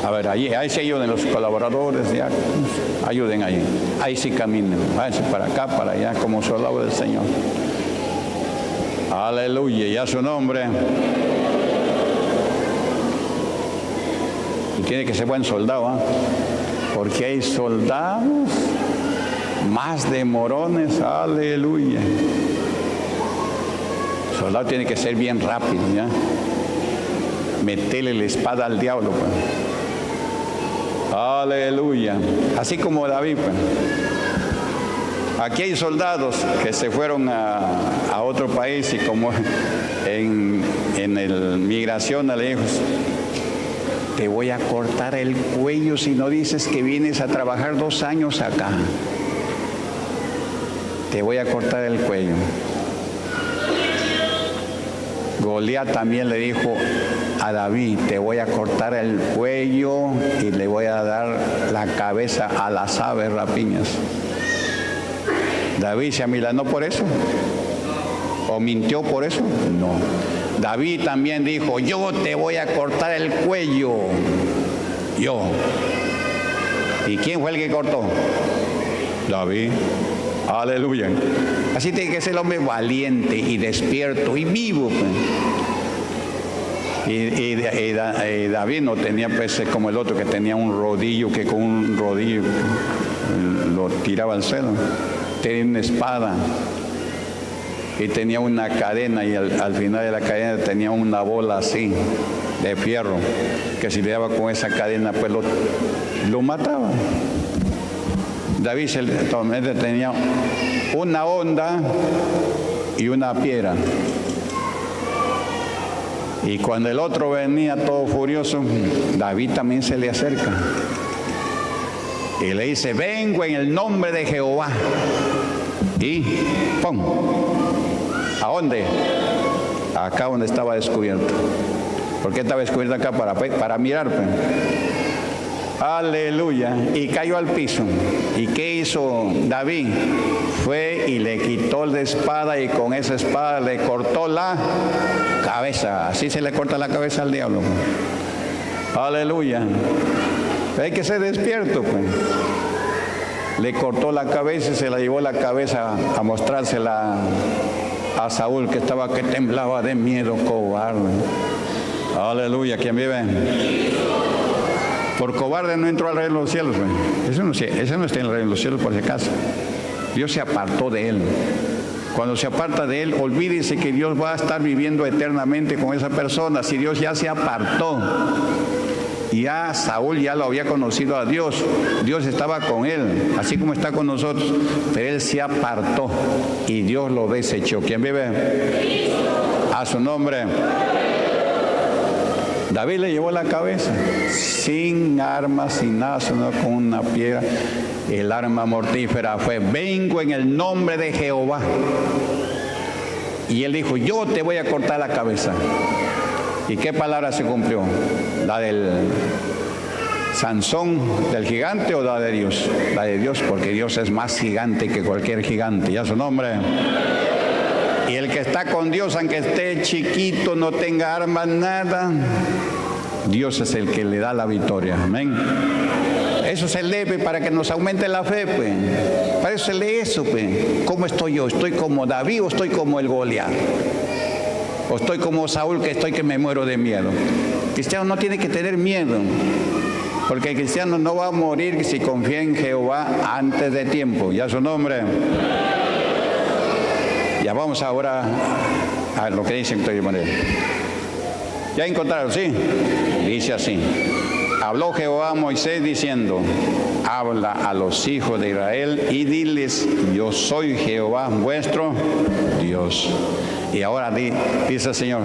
A ver, ahí, ahí sí ayuden los colaboradores, ya, ayuden ahí. Ahí sí caminen, para acá, para allá, como soldado del Señor. Aleluya, y a su nombre. Tiene que ser buen soldado, ¿ah? porque hay soldados más de morones, aleluya. El soldado tiene que ser bien rápido, ¿ya? Meterle la espada al diablo, pues. Aleluya. Así como David. Pues. Aquí hay soldados que se fueron a, otro país y como en, en el migración le dijo, te voy a cortar el cuello si no dices que vienes a trabajar dos años acá. Te voy a cortar el cuello. Goliat también le dijo a David, te voy a cortar el cuello y le voy a dar la cabeza a las aves rapiñas. David se amilanó por eso. ¿O mintió por eso? No. David también dijo, yo te voy a cortar el cuello. Yo. ¿Y quién fue el que cortó? David. Aleluya. Así tiene que ser el hombre valiente y despierto y vivo. Pues. Y, David no tenía pues como el otro que tenía un rodillo que con un rodillo lo tiraba al cielo. Tenía una espada y tenía una cadena y al, final de la cadena tenía una bola así de fierro que si le daba con esa cadena pues lo, lo mataba. David tenía una onda y una piedra. Y cuando el otro venía todo furioso, David también se le acerca. Y le dice, vengo en el nombre de Jehová. Y ¡pum! ¿A dónde? Acá donde estaba descubierto. ¿Por qué estaba descubierto acá? Para, para mirar. Pues. Aleluya. Y cayó al piso. ¿Y qué hizo David? Fue y le quitó la espada y con esa espada le cortó la cabeza. Así se le corta la cabeza al diablo. Aleluya. Hay que ser despierto, pues. Le cortó la cabeza y se la llevó la cabeza a mostrársela a Saúl que estaba que temblaba de miedo, cobarde. Aleluya, ¿quién vive? Por cobarde no entró al reino de los cielos. Eso, no, eso no está en el reino de los cielos por si acaso. Dios se apartó de él. Cuando se aparta de él, olvídese que Dios va a estar viviendo eternamente con esa persona. Si Dios ya se apartó, ya Saúl ya lo había conocido a Dios, Dios estaba con él, así como está con nosotros, pero él se apartó y Dios lo desechó. ¿Quién vive? A su nombre. David le llevó la cabeza, sin armas, sin nada, con una piedra. El arma mortífera fue, vengo en el nombre de Jehová. Y él dijo, yo te voy a cortar la cabeza. ¿Y qué palabra se cumplió? ¿La del Sansón del gigante o la de Dios? La de Dios, porque Dios es más gigante que cualquier gigante. ¿Ya su nombre? Y el que está con Dios, aunque esté chiquito, no tenga armas, nada, Dios es el que le da la victoria. Amén. Eso se lee para que nos aumente la fe, pues. Para eso se lee eso, pues. ¿Cómo estoy yo? ¿Estoy como David o estoy como el Goliat? ¿O estoy como Saúl que estoy que me muero de miedo? El cristiano no tiene que tener miedo. Porque el cristiano no va a morir si confía en Jehová antes de tiempo. Ya su nombre. Ya vamos ahora a lo que dice Antonio Manuel. ¿Ya encontraron? Sí. Dice así. Habló Jehová a Moisés diciendo, habla a los hijos de Israel y diles, yo soy Jehová vuestro Dios. Y ahora dice el Señor,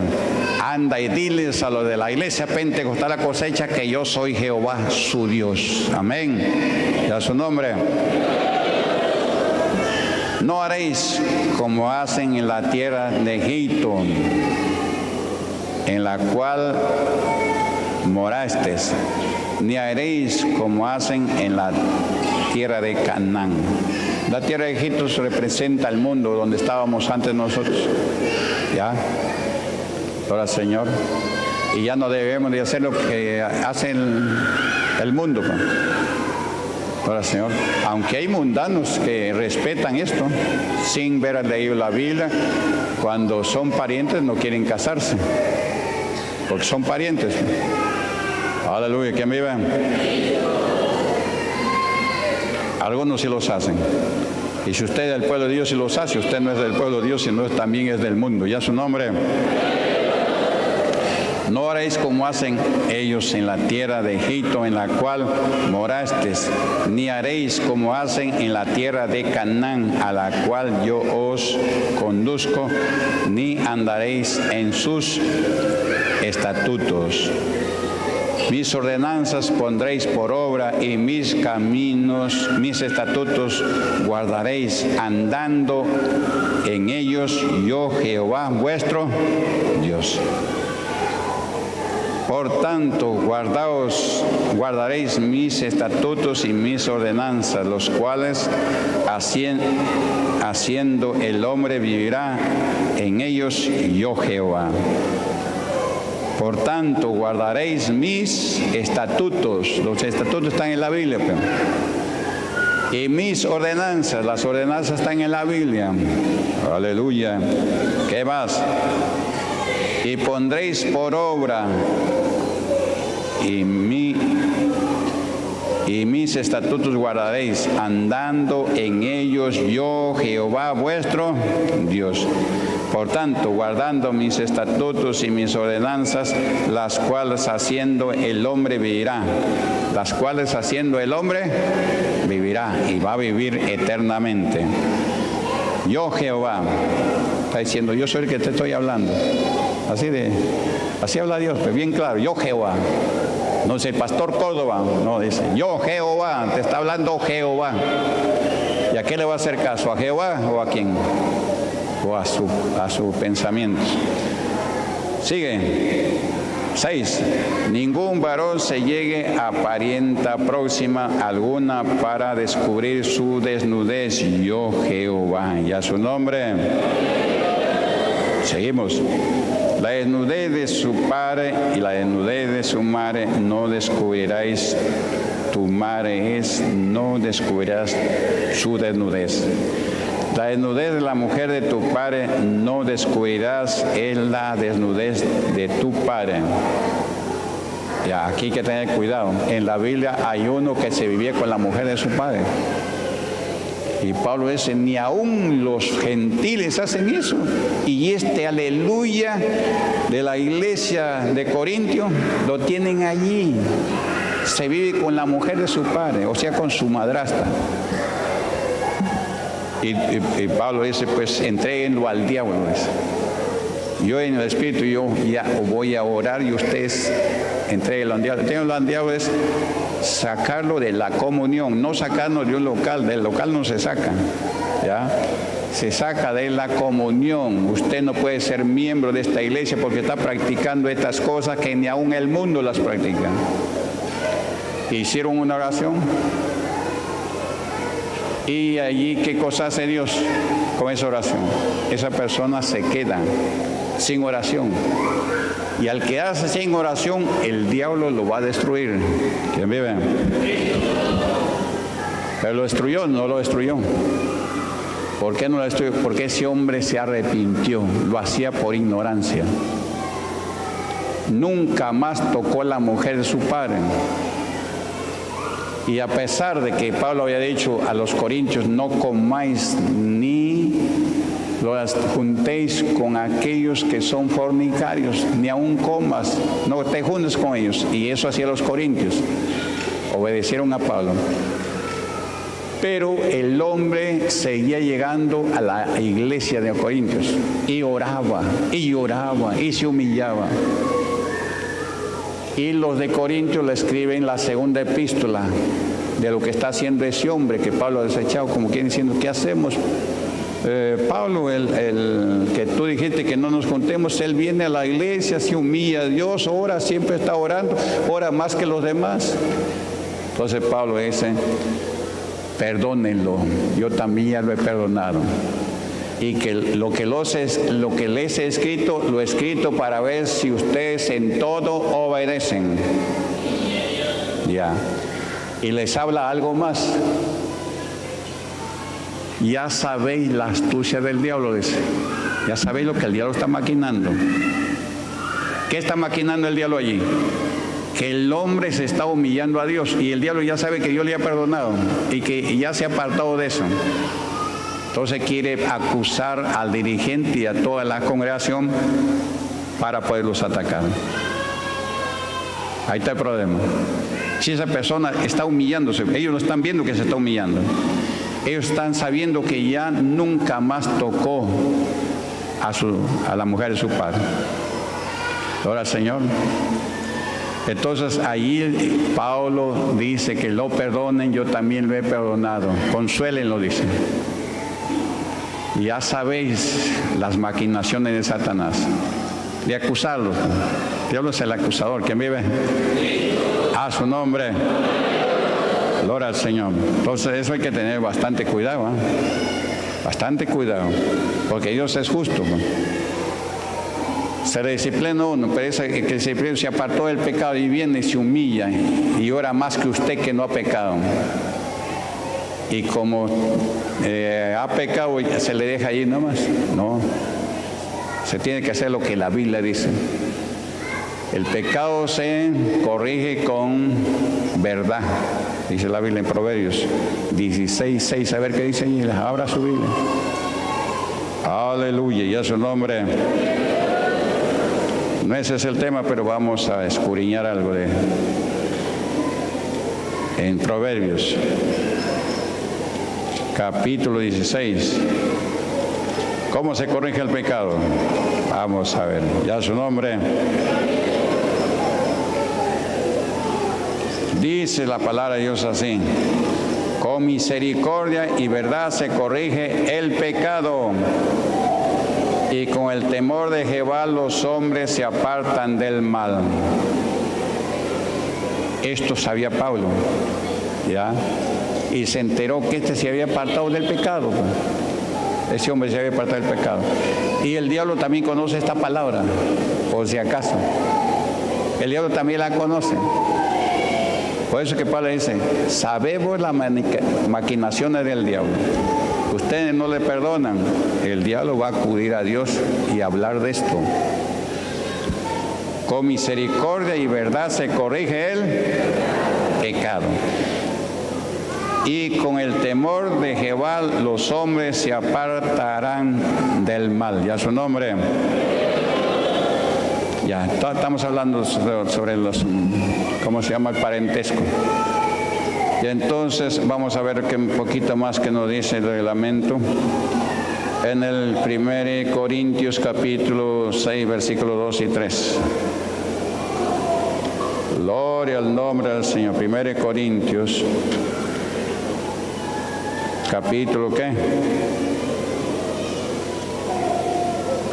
anda y diles a los de la iglesia pentecostal la cosecha que yo soy Jehová su Dios. Amén. Y a su nombre. No haréis como hacen en la tierra de Egipto, en la cual morasteis ni haréis como hacen en la tierra de Canaán. La tierra de Egipto representa el mundo donde estábamos antes nosotros. ¿Ya? Ahora, Señor. Y ya no debemos de hacer lo que hace el, mundo. Pues. Ahora, Señor. Aunque hay mundanos que respetan esto, sin ver leído la Biblia, cuando son parientes no quieren casarse. Porque son parientes. Aleluya, me ven. Algunos sí los hacen. Y si usted es del pueblo de Dios y los hace, usted no es del pueblo de Dios, sino también es del mundo. Ya su nombre. No haréis como hacen ellos en la tierra de Egipto en la cual morasteis, ni haréis como hacen en la tierra de Canaán a la cual yo os conduzco, ni andaréis en sus estatutos. Mis ordenanzas pondréis por obra y mis caminos, mis estatutos guardaréis andando en ellos yo Jehová vuestro Dios. Por tanto, guardaos, guardaréis mis estatutos y mis ordenanzas, los cuales haciendo el hombre vivirá en ellos yo Jehová. Por tanto, guardaréis mis estatutos. Los estatutos están en la Biblia. Y mis ordenanzas, las ordenanzas están en la Biblia. Aleluya. ¿Qué más? Y pondréis por obra y mi y mis estatutos guardaréis, andando en ellos yo, Jehová vuestro Dios. Por tanto, guardando mis estatutos y mis ordenanzas, las cuales haciendo el hombre vivirá, las cuales haciendo el hombre vivirá y va a vivir eternamente. Yo Jehová, está diciendo, yo soy el que te estoy hablando. Así de, así habla Dios, pero bien claro, yo Jehová. No dice el pastor Córdoba, no dice, yo Jehová, te está hablando Jehová. ¿Y a qué le va a hacer caso? ¿A Jehová o a quién? O a su, a su pensamiento. Sigue. 6. Ningún varón se llegue a parienta próxima alguna para descubrir su desnudez. Yo Jehová. Y a su nombre. Seguimos. La desnudez de su padre y la desnudez de su madre no descubriráis. Tu madre es, no descubrirás su desnudez. La desnudez de la mujer de tu padre no descubrirás, es la desnudez de tu padre. Ya, aquí hay que tener cuidado. En la Biblia hay uno que se vivía con la mujer de su padre. Y Pablo dice, ni aún los gentiles hacen eso. Y este aleluya de la iglesia de Corintio lo tienen allí. Se vive con la mujer de su padre, o sea, con su madrastra. Y, Pablo dice, pues entreguenlo al diablo. Yo en el Espíritu, yo ya voy a orar y ustedes entréguenlo al diablo. Entréguenlo al diablo es sacarlo de la comunión, no sacarlo de un local, del local no se saca, ¿ya? Se saca de la comunión. Usted no puede ser miembro de esta iglesia porque está practicando estas cosas que ni aún el mundo las practica. Hicieron una oración. Y allí, ¿qué cosa hace Dios con esa oración? Esa persona se queda sin oración. Y al quedarse sin oración, el diablo lo va a destruir. ¿Quién vive? Pero lo destruyó, no lo destruyó. ¿Por qué no lo destruyó? Porque ese hombre se arrepintió, lo hacía por ignorancia. Nunca más tocó la mujer de su padre. Y a pesar de que Pablo había dicho a los corintios, no comáis ni juntéis con aquellos que son fornicarios, ni aun comas, no te juntes con ellos. Y eso hacía los corintios. Obedecieron a Pablo. Pero el hombre seguía llegando a la iglesia de Corintios y oraba, y lloraba, y se humillaba. Y los de Corintios le escriben la segunda epístola de lo que está haciendo ese hombre que Pablo ha desechado, como quieren diciendo, ¿qué hacemos? Eh, Pablo, el, que tú dijiste que no nos contemos, él viene a la iglesia, se humilla a Dios, ora, siempre está orando, ora más que los demás. Entonces Pablo dice, perdónenlo, yo también ya lo he perdonado. Y que lo que, los es, lo que les he escrito, lo he escrito para ver si ustedes en todo obedecen. Ya. Y les habla algo más. Ya sabéis la astucia del diablo, dice. Ya sabéis lo que el diablo está maquinando. ¿Qué está maquinando el diablo allí? Que el hombre se está humillando a Dios y el diablo ya sabe que Dios le ha perdonado y que ya se ha apartado de eso. Entonces quiere acusar al dirigente y a toda la congregación para poderlos atacar. Ahí está el problema. Si esa persona está humillándose, ellos no están viendo que se está humillando. Ellos están sabiendo que ya nunca más tocó a, su, a la mujer de su padre. Ahora, Señor. Entonces ahí Pablo dice que lo perdonen, yo también lo he perdonado. Consuélenlo, dice. Ya sabéis las maquinaciones de Satanás, de acusarlo. Diablo es el acusador. ¿Quién vive? A su nombre. Gloria al Señor. Entonces eso hay que tener bastante cuidado. ¿eh? Bastante cuidado. Porque Dios es justo. Se disciplina uno, pero ese que se, se apartó del pecado y viene y se humilla y ora más que usted que no ha pecado. Y como eh, ha pecado, se le deja ahí nomás. No. Se tiene que hacer lo que la Biblia dice. El pecado se corrige con verdad, dice la Biblia en Proverbios 16, 6. A ver qué dice ahí, abra su Biblia. Aleluya, y a su nombre. No ese es el tema, pero vamos a escudriñar algo de en Proverbios, capítulo 16. ¿Cómo se corrige el pecado? Vamos a ver, ya su nombre. Dice la palabra de Dios así. Con misericordia y verdad se corrige el pecado. Y con el temor de Jehová los hombres se apartan del mal. Esto sabía Pablo, ¿ya? Y se enteró que este se había apartado del pecado. Pues. Ese hombre se había apartado del pecado. Y el diablo también conoce esta palabra, por si acaso. El diablo también la conoce. Por eso que Pablo dice, sabemos las maquinaciones del diablo. Ustedes no le perdonan, el diablo va a acudir a Dios y hablar de esto. Con misericordia y verdad se corrige el pecado. Y con el temor de Jehová los hombres se apartarán del mal. Ya su nombre. Ya, estamos hablando sobre los, ¿cómo se llama? El parentesco. Y entonces vamos a ver que un poquito más que nos dice el reglamento. En el 1 Corintios capítulo 6, versículos 2 y 3. Gloria al nombre del Señor. 1 Corintios capítulo ¿qué?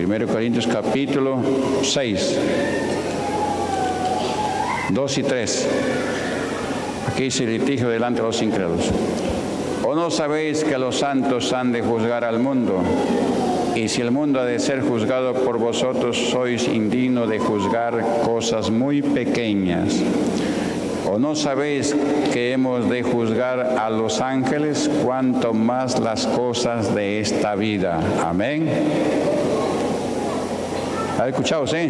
1 Corintios capítulo 6, 2 y 3. Aquí se litigio delante de los incrédulos. ¿O no sabéis que los santos han de juzgar al mundo? Y si el mundo ha de ser juzgado por vosotros, sois indignos de juzgar cosas muy pequeñas. ¿O no sabéis que hemos de juzgar a los ángeles cuanto más las cosas de esta vida? Amén. ¿Ha escuchado, sí?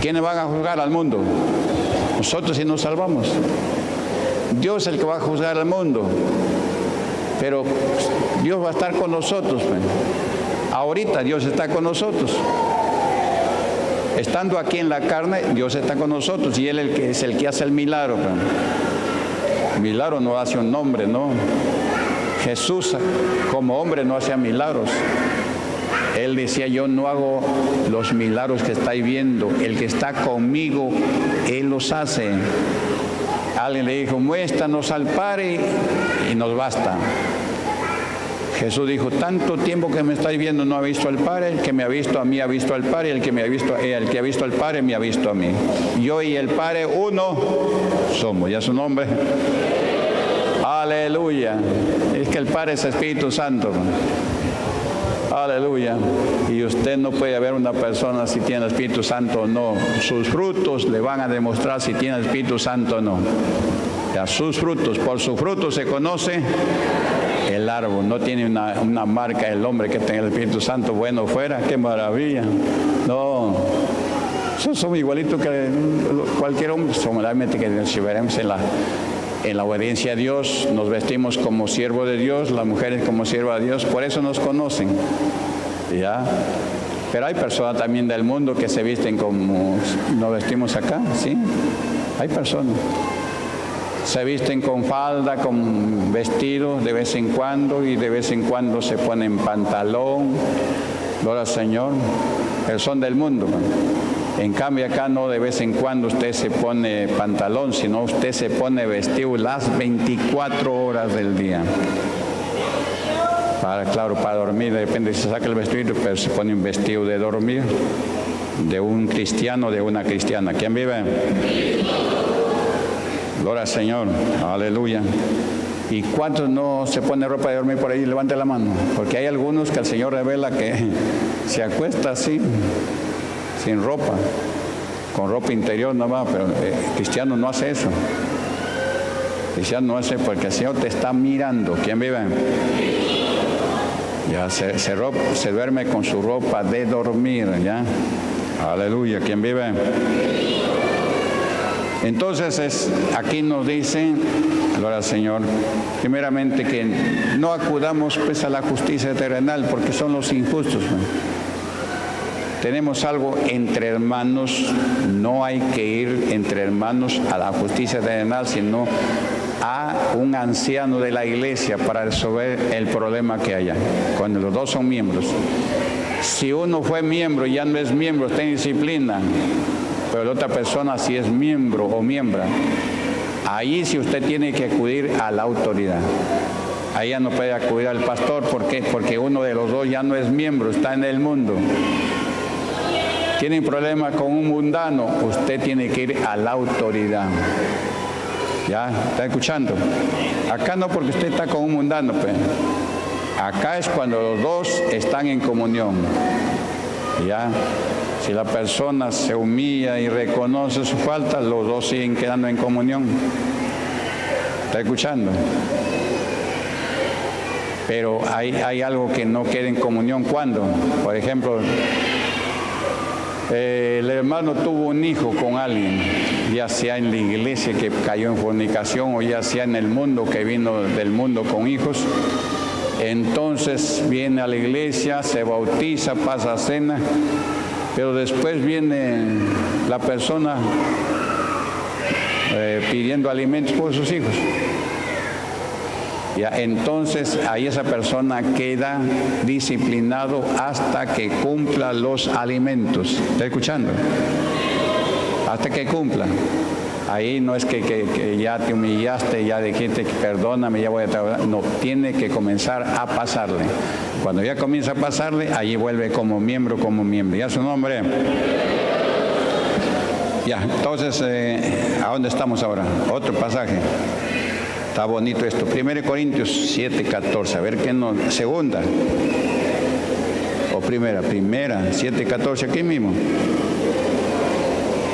¿Quiénes van a juzgar al mundo? Nosotros si nos salvamos. Dios es el que va a juzgar al mundo. Pero Dios va a estar con nosotros. Ahorita Dios está con nosotros. Estando aquí en la carne, Dios está con nosotros y Él el que, es el que hace el milagro. Milagro no hace un hombre, no. Jesús como hombre no hacía milagros. Él decía, yo no hago los milagros que estáis viendo, el que está conmigo, Él los hace. Alguien le dijo, muéstranos al Padre y nos basta. Jesús dijo, tanto tiempo que me estáis viendo no ha visto al Padre, el que me ha visto a mí ha visto al Padre, el que me ha visto, eh, el que ha visto al Padre me ha visto a mí. Yo y el Padre uno somos, ya su nombre. Aleluya. Es que el Padre es Espíritu Santo. Aleluya. Y usted no puede ver una persona si tiene el Espíritu Santo o no. Sus frutos le van a demostrar si tiene el Espíritu Santo o no. Ya, sus frutos, por sus frutos se conoce el árbol. No tiene una, una marca el hombre que tenga el Espíritu Santo bueno fuera. Qué maravilla. No. Somos igualitos que cualquier hombre. Solamente que si veremos en la en la obediencia a Dios, nos vestimos como siervo de Dios, las mujeres como sierva de Dios, por eso nos conocen. ¿Ya? Pero hay personas también del mundo que se visten como nos vestimos acá, ¿sí? Hay personas. Se visten con falda, con vestido de vez en cuando y de vez en cuando se ponen pantalón. Gloria al Señor. Pero son del mundo. En cambio acá no de vez en cuando usted se pone pantalón, sino usted se pone vestido las 24 horas del día. Para, claro, para dormir, depende si se saca el vestido, pero se pone un vestido de dormir de un cristiano, de una cristiana. ¿Quién vive? Gloria al Señor, aleluya. ¿Y cuántos no se pone ropa de dormir por ahí? Levante la mano. Porque hay algunos que el Señor revela que se acuesta así sin ropa, con ropa interior nomás, pero eh, cristiano no hace eso. Cristiano no hace porque el Señor te está mirando. ¿Quién vive? Ya se, se, duerme con su ropa de dormir, ¿ya? Aleluya, ¿quién vive? Entonces es, aquí nos dice, gloria al Señor, primeramente que no acudamos pues a la justicia terrenal porque son los injustos tenemos algo entre hermanos, no hay que ir entre hermanos a la justicia terrenal, sino a un anciano de la iglesia para resolver el problema que haya, cuando los dos son miembros. Si uno fue miembro y ya no es miembro, está en disciplina, pero la otra persona si es miembro o miembra, ahí sí usted tiene que acudir a la autoridad. Ahí ya no puede acudir al pastor, ¿por qué? Porque uno de los dos ya no es miembro, está en el mundo tienen problema con un mundano, usted tiene que ir a la autoridad. ¿Ya? ¿Está escuchando? Acá no porque usted está con un mundano, pues. Acá es cuando los dos están en comunión. ¿Ya? Si la persona se humilla y reconoce su falta, los dos siguen quedando en comunión. ¿Está escuchando? Pero hay, algo que no queda en comunión. ¿Cuándo? Por ejemplo, eh, el hermano tuvo un hijo con alguien, ya sea en la iglesia que cayó en fornicación o ya sea en el mundo que vino del mundo con hijos. Entonces viene a la iglesia, se bautiza, pasa cena, pero después viene la persona eh, pidiendo alimentos por sus hijos entonces ahí esa persona queda disciplinado hasta que cumpla los alimentos. ¿Está escuchando? Hasta que cumpla. Ahí no es que, ya te humillaste, ya dijiste que perdóname, ya voy a trabajar. No, tiene que comenzar a pasarle. Cuando ya comienza a pasarle, allí vuelve como miembro, como miembro. ¿Ya su nombre? Ya, entonces, eh, ¿a dónde estamos ahora? Otro pasaje. Está bonito esto. 1 Corintios 7, 14. A ver qué no. Segunda. O primera. Primera. 7, 14. Aquí mismo.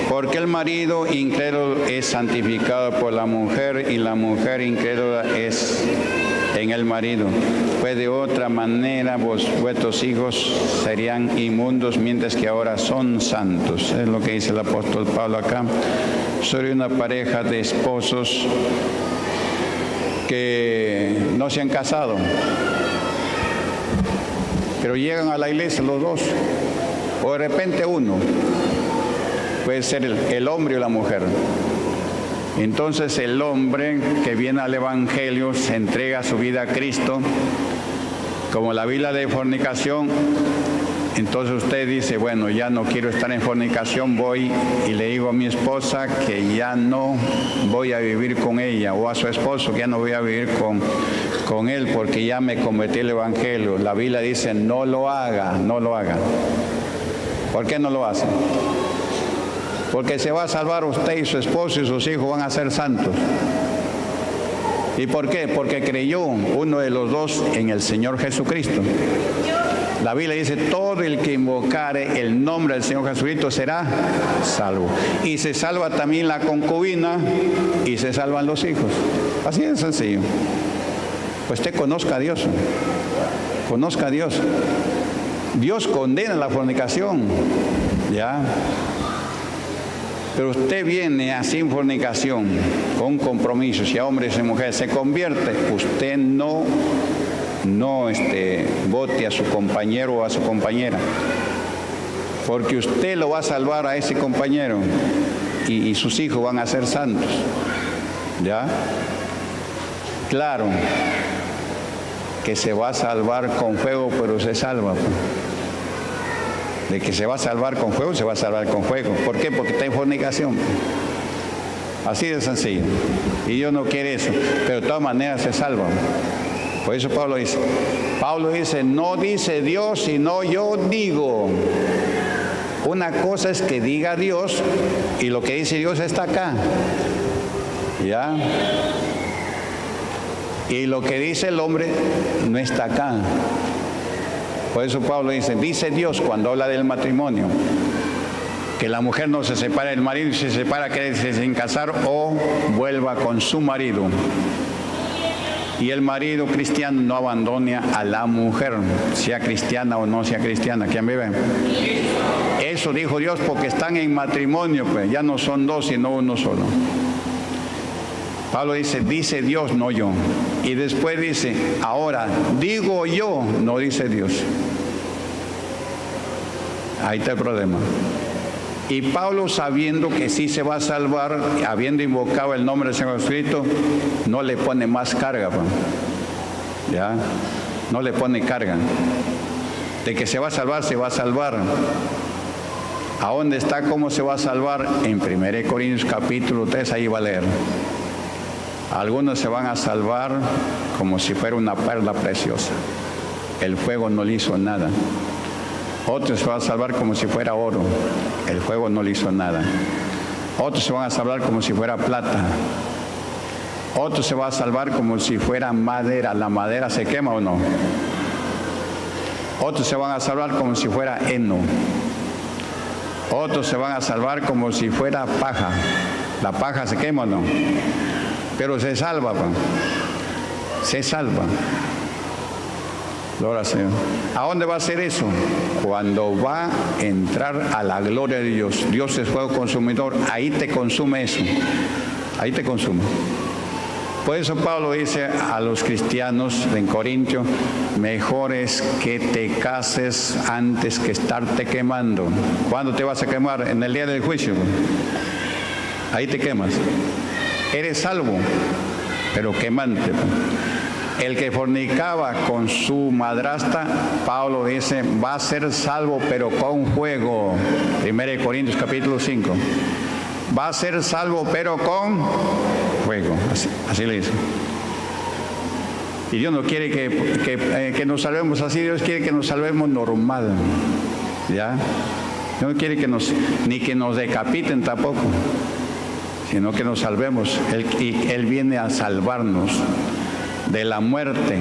Porque el marido incrédulo es santificado por la mujer y la mujer incrédula es en el marido. Pues de otra manera vos, vuestros hijos serían inmundos mientras que ahora son santos. Es lo que dice el apóstol Pablo acá. Soy una pareja de esposos que no se han casado, pero llegan a la iglesia los dos, o de repente uno, puede ser el, hombre o la mujer. Entonces el hombre que viene al Evangelio se entrega su vida a Cristo, como la vila de fornicación, Entonces usted dice, bueno, ya no quiero estar en fornicación, voy y le digo a mi esposa que ya no voy a vivir con ella, o a su esposo que ya no voy a vivir con, con él porque ya me convertí el Evangelio. La Biblia dice, no lo haga, no lo haga. ¿Por qué no lo hace? Porque se va a salvar usted y su esposo y sus hijos van a ser santos. ¿Y por qué? Porque creyó uno de los dos en el Señor Jesucristo. La Biblia dice, todo el que invocare el nombre del Señor Jesucristo será salvo. Y se salva también la concubina y se salvan los hijos. Así de sencillo. Pues usted conozca a Dios. Conozca a Dios. Dios condena la fornicación. ¿Ya? Pero usted viene así en fornicación, con compromiso, si a hombres y mujeres se convierte, usted no, no este, vote a su compañero o a su compañera, porque usted lo va a salvar a ese compañero y, y sus hijos van a ser santos. ¿Ya? Claro que se va a salvar con fuego, pero se salva. Pues de que se va a salvar con fuego, se va a salvar con fuego. ¿Por qué? Porque está en fornicación. Así de sencillo. Y Dios no quiere eso, pero de todas maneras se salva. Por eso Pablo dice, Pablo dice, no dice Dios, sino yo digo. Una cosa es que diga Dios y lo que dice Dios está acá. ¿Ya? Y lo que dice el hombre no está acá. Por eso Pablo dice, dice Dios cuando habla del matrimonio, que la mujer no se separa del marido y se separa que sin casar o vuelva con su marido. Y el marido cristiano no abandone a la mujer, sea cristiana o no sea cristiana. ¿Quién vive? Eso dijo Dios porque están en matrimonio, pues ya no son dos, sino uno solo. Pablo dice, dice Dios, no yo. Y después dice, ahora, digo yo, no dice Dios. Ahí está el problema. Y Pablo sabiendo que sí se va a salvar, habiendo invocado el nombre del Señor Jesucristo, no le pone más carga. ¿Ya? No le pone carga. De que se va a salvar, se va a salvar. ¿A dónde está? ¿Cómo se va a salvar? En 1 Corintios capítulo 3, ahí va a leer. Algunos se van a salvar como si fuera una perla preciosa. El fuego no le hizo nada. Otros se van a salvar como si fuera oro. El fuego no le hizo nada. Otros se van a salvar como si fuera plata. Otros se van a salvar como si fuera madera. ¿La madera se quema o no? Otros se van a salvar como si fuera heno. Otros se van a salvar como si fuera paja. ¿La paja se quema o no? pero se salva, se salva. Gloria Señor. ¿A dónde va a ser eso? Cuando va a entrar a la gloria de Dios. Dios es fuego consumidor. Ahí te consume eso. Ahí te consume. Por eso Pablo dice a los cristianos en Corintio, mejor es que te cases antes que estarte quemando. ¿Cuándo te vas a quemar? En el día del juicio. Ahí te quemas eres salvo, pero quemante. El que fornicaba con su madrasta, Pablo dice, va a ser salvo, pero con fuego. 1 Corintios capítulo 5. Va a ser salvo, pero con fuego. Así, le dice. Y Dios no quiere que, eh, que, nos salvemos así, Dios quiere que nos salvemos normal. ¿Ya? Dios no quiere que nos, ni que nos decapiten tampoco sino que nos salvemos. Y Él viene a salvarnos de la muerte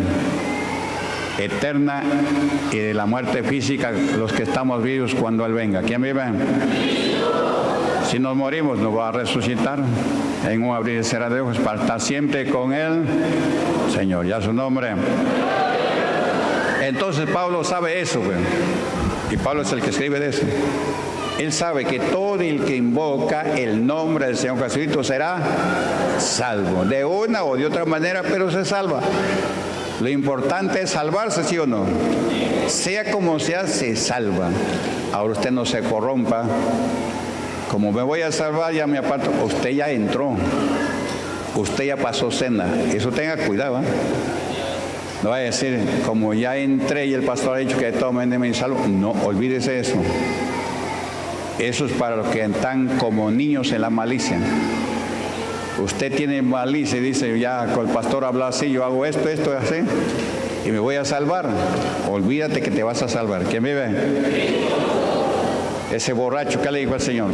eterna y de la muerte física, los que estamos vivos cuando Él venga. ¿Quién vive? Si nos morimos, nos va a resucitar en un abrir y cerrar de ojos para estar siempre con Él. Señor, ya su nombre. Entonces Pablo sabe eso, y Pablo es el que escribe de eso. Él sabe que todo el que invoca el nombre del Señor Jesucristo será salvo, de una o de otra manera, pero se salva. Lo importante es salvarse, ¿sí o no? Sea como sea, se salva. Ahora usted no se corrompa. Como me voy a salvar, ya me aparto. Usted ya entró. Usted ya pasó cena. Eso tenga cuidado. ¿eh? No va a decir, como ya entré y el pastor ha dicho que tomen de mi salvo. No, olvídese eso. Eso es para los que están como niños en la malicia. Usted tiene malicia y dice, ya con el pastor habla así, yo hago esto, esto, así, y me voy a salvar. Olvídate que te vas a salvar. ¿Quién vive? Ese borracho, ¿qué le dijo al Señor?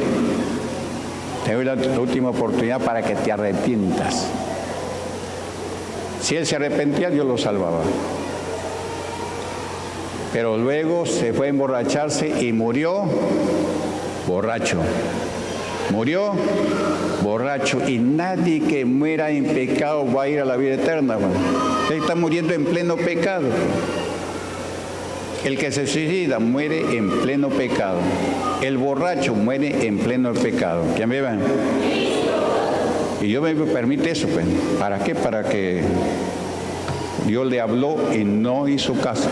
Te doy la última oportunidad para que te arrepientas. Si él se arrepentía, Dios lo salvaba. Pero luego se fue a emborracharse y murió borracho. Murió borracho y nadie que muera en pecado va a ir a la vida eterna. Él está muriendo en pleno pecado. El que se suicida muere en pleno pecado. El borracho muere en pleno pecado. ¿Quién me? Y Dios me permite eso, pues. ¿Para qué? Para que Dios le habló y no hizo caso.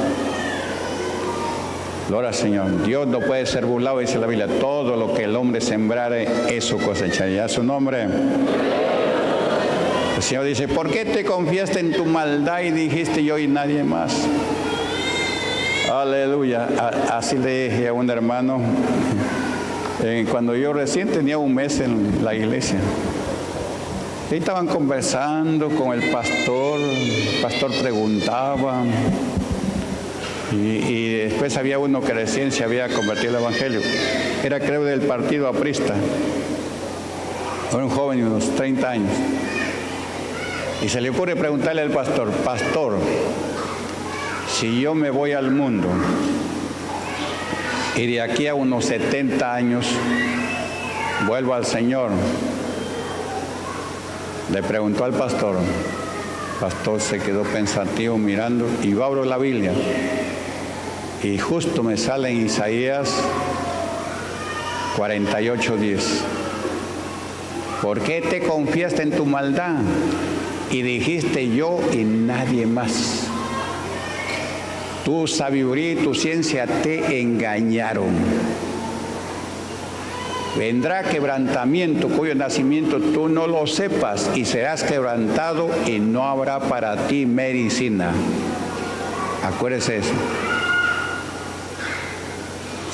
Gloria Señor. Dios no puede ser burlado, dice la Biblia. Todo lo que el hombre sembrare, eso cosechará. Su nombre. El Señor dice, ¿por qué te confiaste en tu maldad y dijiste yo y nadie más? Aleluya. Así le dije a un hermano, eh, cuando yo recién tenía un mes en la iglesia. Y estaban conversando con el pastor, el pastor preguntaba, y, después había uno que recién se había convertido al Evangelio. Era creo del partido aprista. Era un joven de unos 30 años. Y se le ocurre preguntarle al pastor, pastor, si yo me voy al mundo y de aquí a unos 70 años vuelvo al Señor, le preguntó al pastor, pastor se quedó pensativo mirando y va abro la Biblia y justo me sale en Isaías 48:10. ¿Por qué te confiaste en tu maldad y dijiste yo y nadie más? Tu sabiduría y tu ciencia te engañaron. Vendrá quebrantamiento cuyo nacimiento tú no lo sepas y serás quebrantado y no habrá para ti medicina. Acuérdese eso.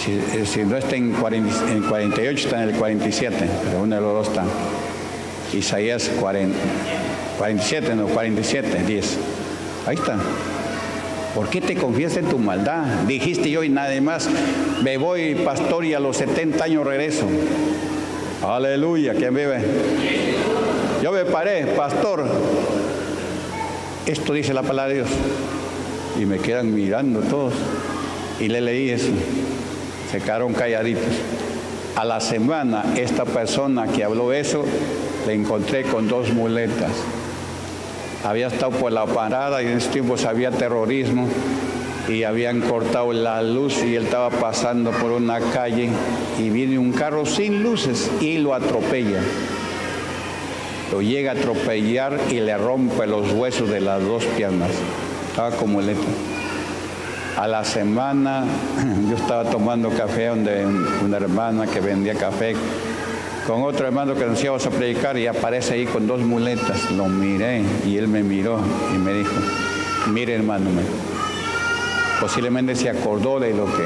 Eh, si, no está en, 48, está en el 47, pero uno de los dos está. Isaías 47, no, 47, 10. Ahí está. ¿Por qué te confiesas en tu maldad? Dijiste yo y nadie más, me voy pastor y a los 70 años regreso. Aleluya, ¿quién vive? Yo me paré, pastor. Esto dice la palabra de Dios. Y me quedan mirando todos. Y le leí eso se quedaron calladitos. A la semana, esta persona que habló eso, le encontré con dos muletas. Había estado por la parada y en ese tiempo había terrorismo y habían cortado la luz y él estaba pasando por una calle y viene un carro sin luces y lo atropella. Lo llega a atropellar y le rompe los huesos de las dos piernas. Estaba como muleta. A la semana yo estaba tomando café donde una hermana que vendía café con otro hermano que nos íbamos a predicar y aparece ahí con dos muletas. Lo miré y él me miró y me dijo, mire hermano, posiblemente se acordó de lo que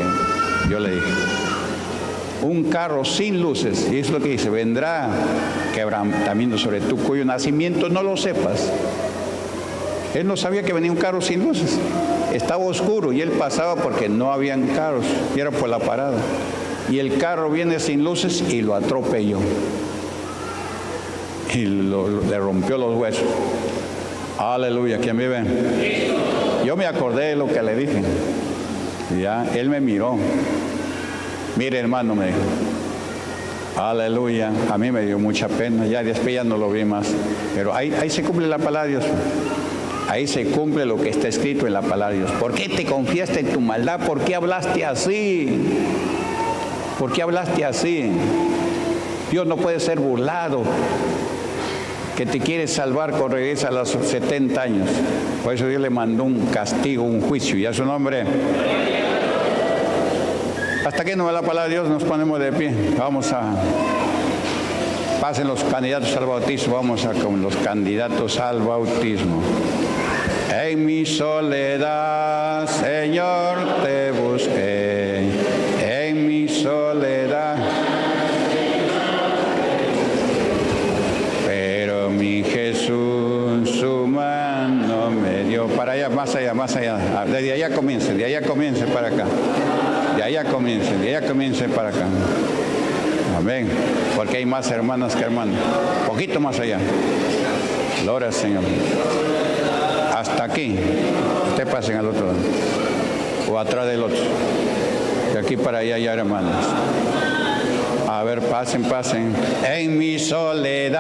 yo le dije. Un carro sin luces, y es lo que dice, vendrá quebrantamiento sobre tu cuyo nacimiento no lo sepas. Él no sabía que venía un carro sin luces. Estaba oscuro y él pasaba porque no habían carros y era por la parada. Y el carro viene sin luces y lo atropelló. Y le rompió los huesos. Aleluya, ¿quién vive? Yo me acordé de lo que le dije. Ya, él me miró. Mire, hermano, me dijo. Aleluya. A mí me dio mucha pena. Ya después ya no lo vi más. Pero ahí, ahí se cumple la palabra de Dios. Ahí se cumple lo que está escrito en la palabra de Dios. ¿Por qué te confiaste en tu maldad? ¿Por qué hablaste así? ¿Por qué hablaste así? Dios no puede ser burlado. Que te quiere salvar con regresa a los 70 años. Por eso Dios le mandó un castigo, un juicio. Y a su nombre. Hasta que no ve la palabra de Dios, nos ponemos de pie. Vamos a. Pasen los candidatos al bautismo. Vamos a con los candidatos al bautismo. En mi soledad, Señor, te busqué. En mi soledad. Pero mi Jesús su mano me dio. Para allá, más allá, más allá. Desde allá comience, de allá comience para acá. De allá comience, de allá comience para acá. Amén. Porque hay más hermanas que hermanos. Poquito más allá. Gloria al Señor. Hasta aquí. Usted pasen al otro lado. O atrás del otro. De aquí para allá ya hermanas. A ver, pasen, pasen. En mi soledad.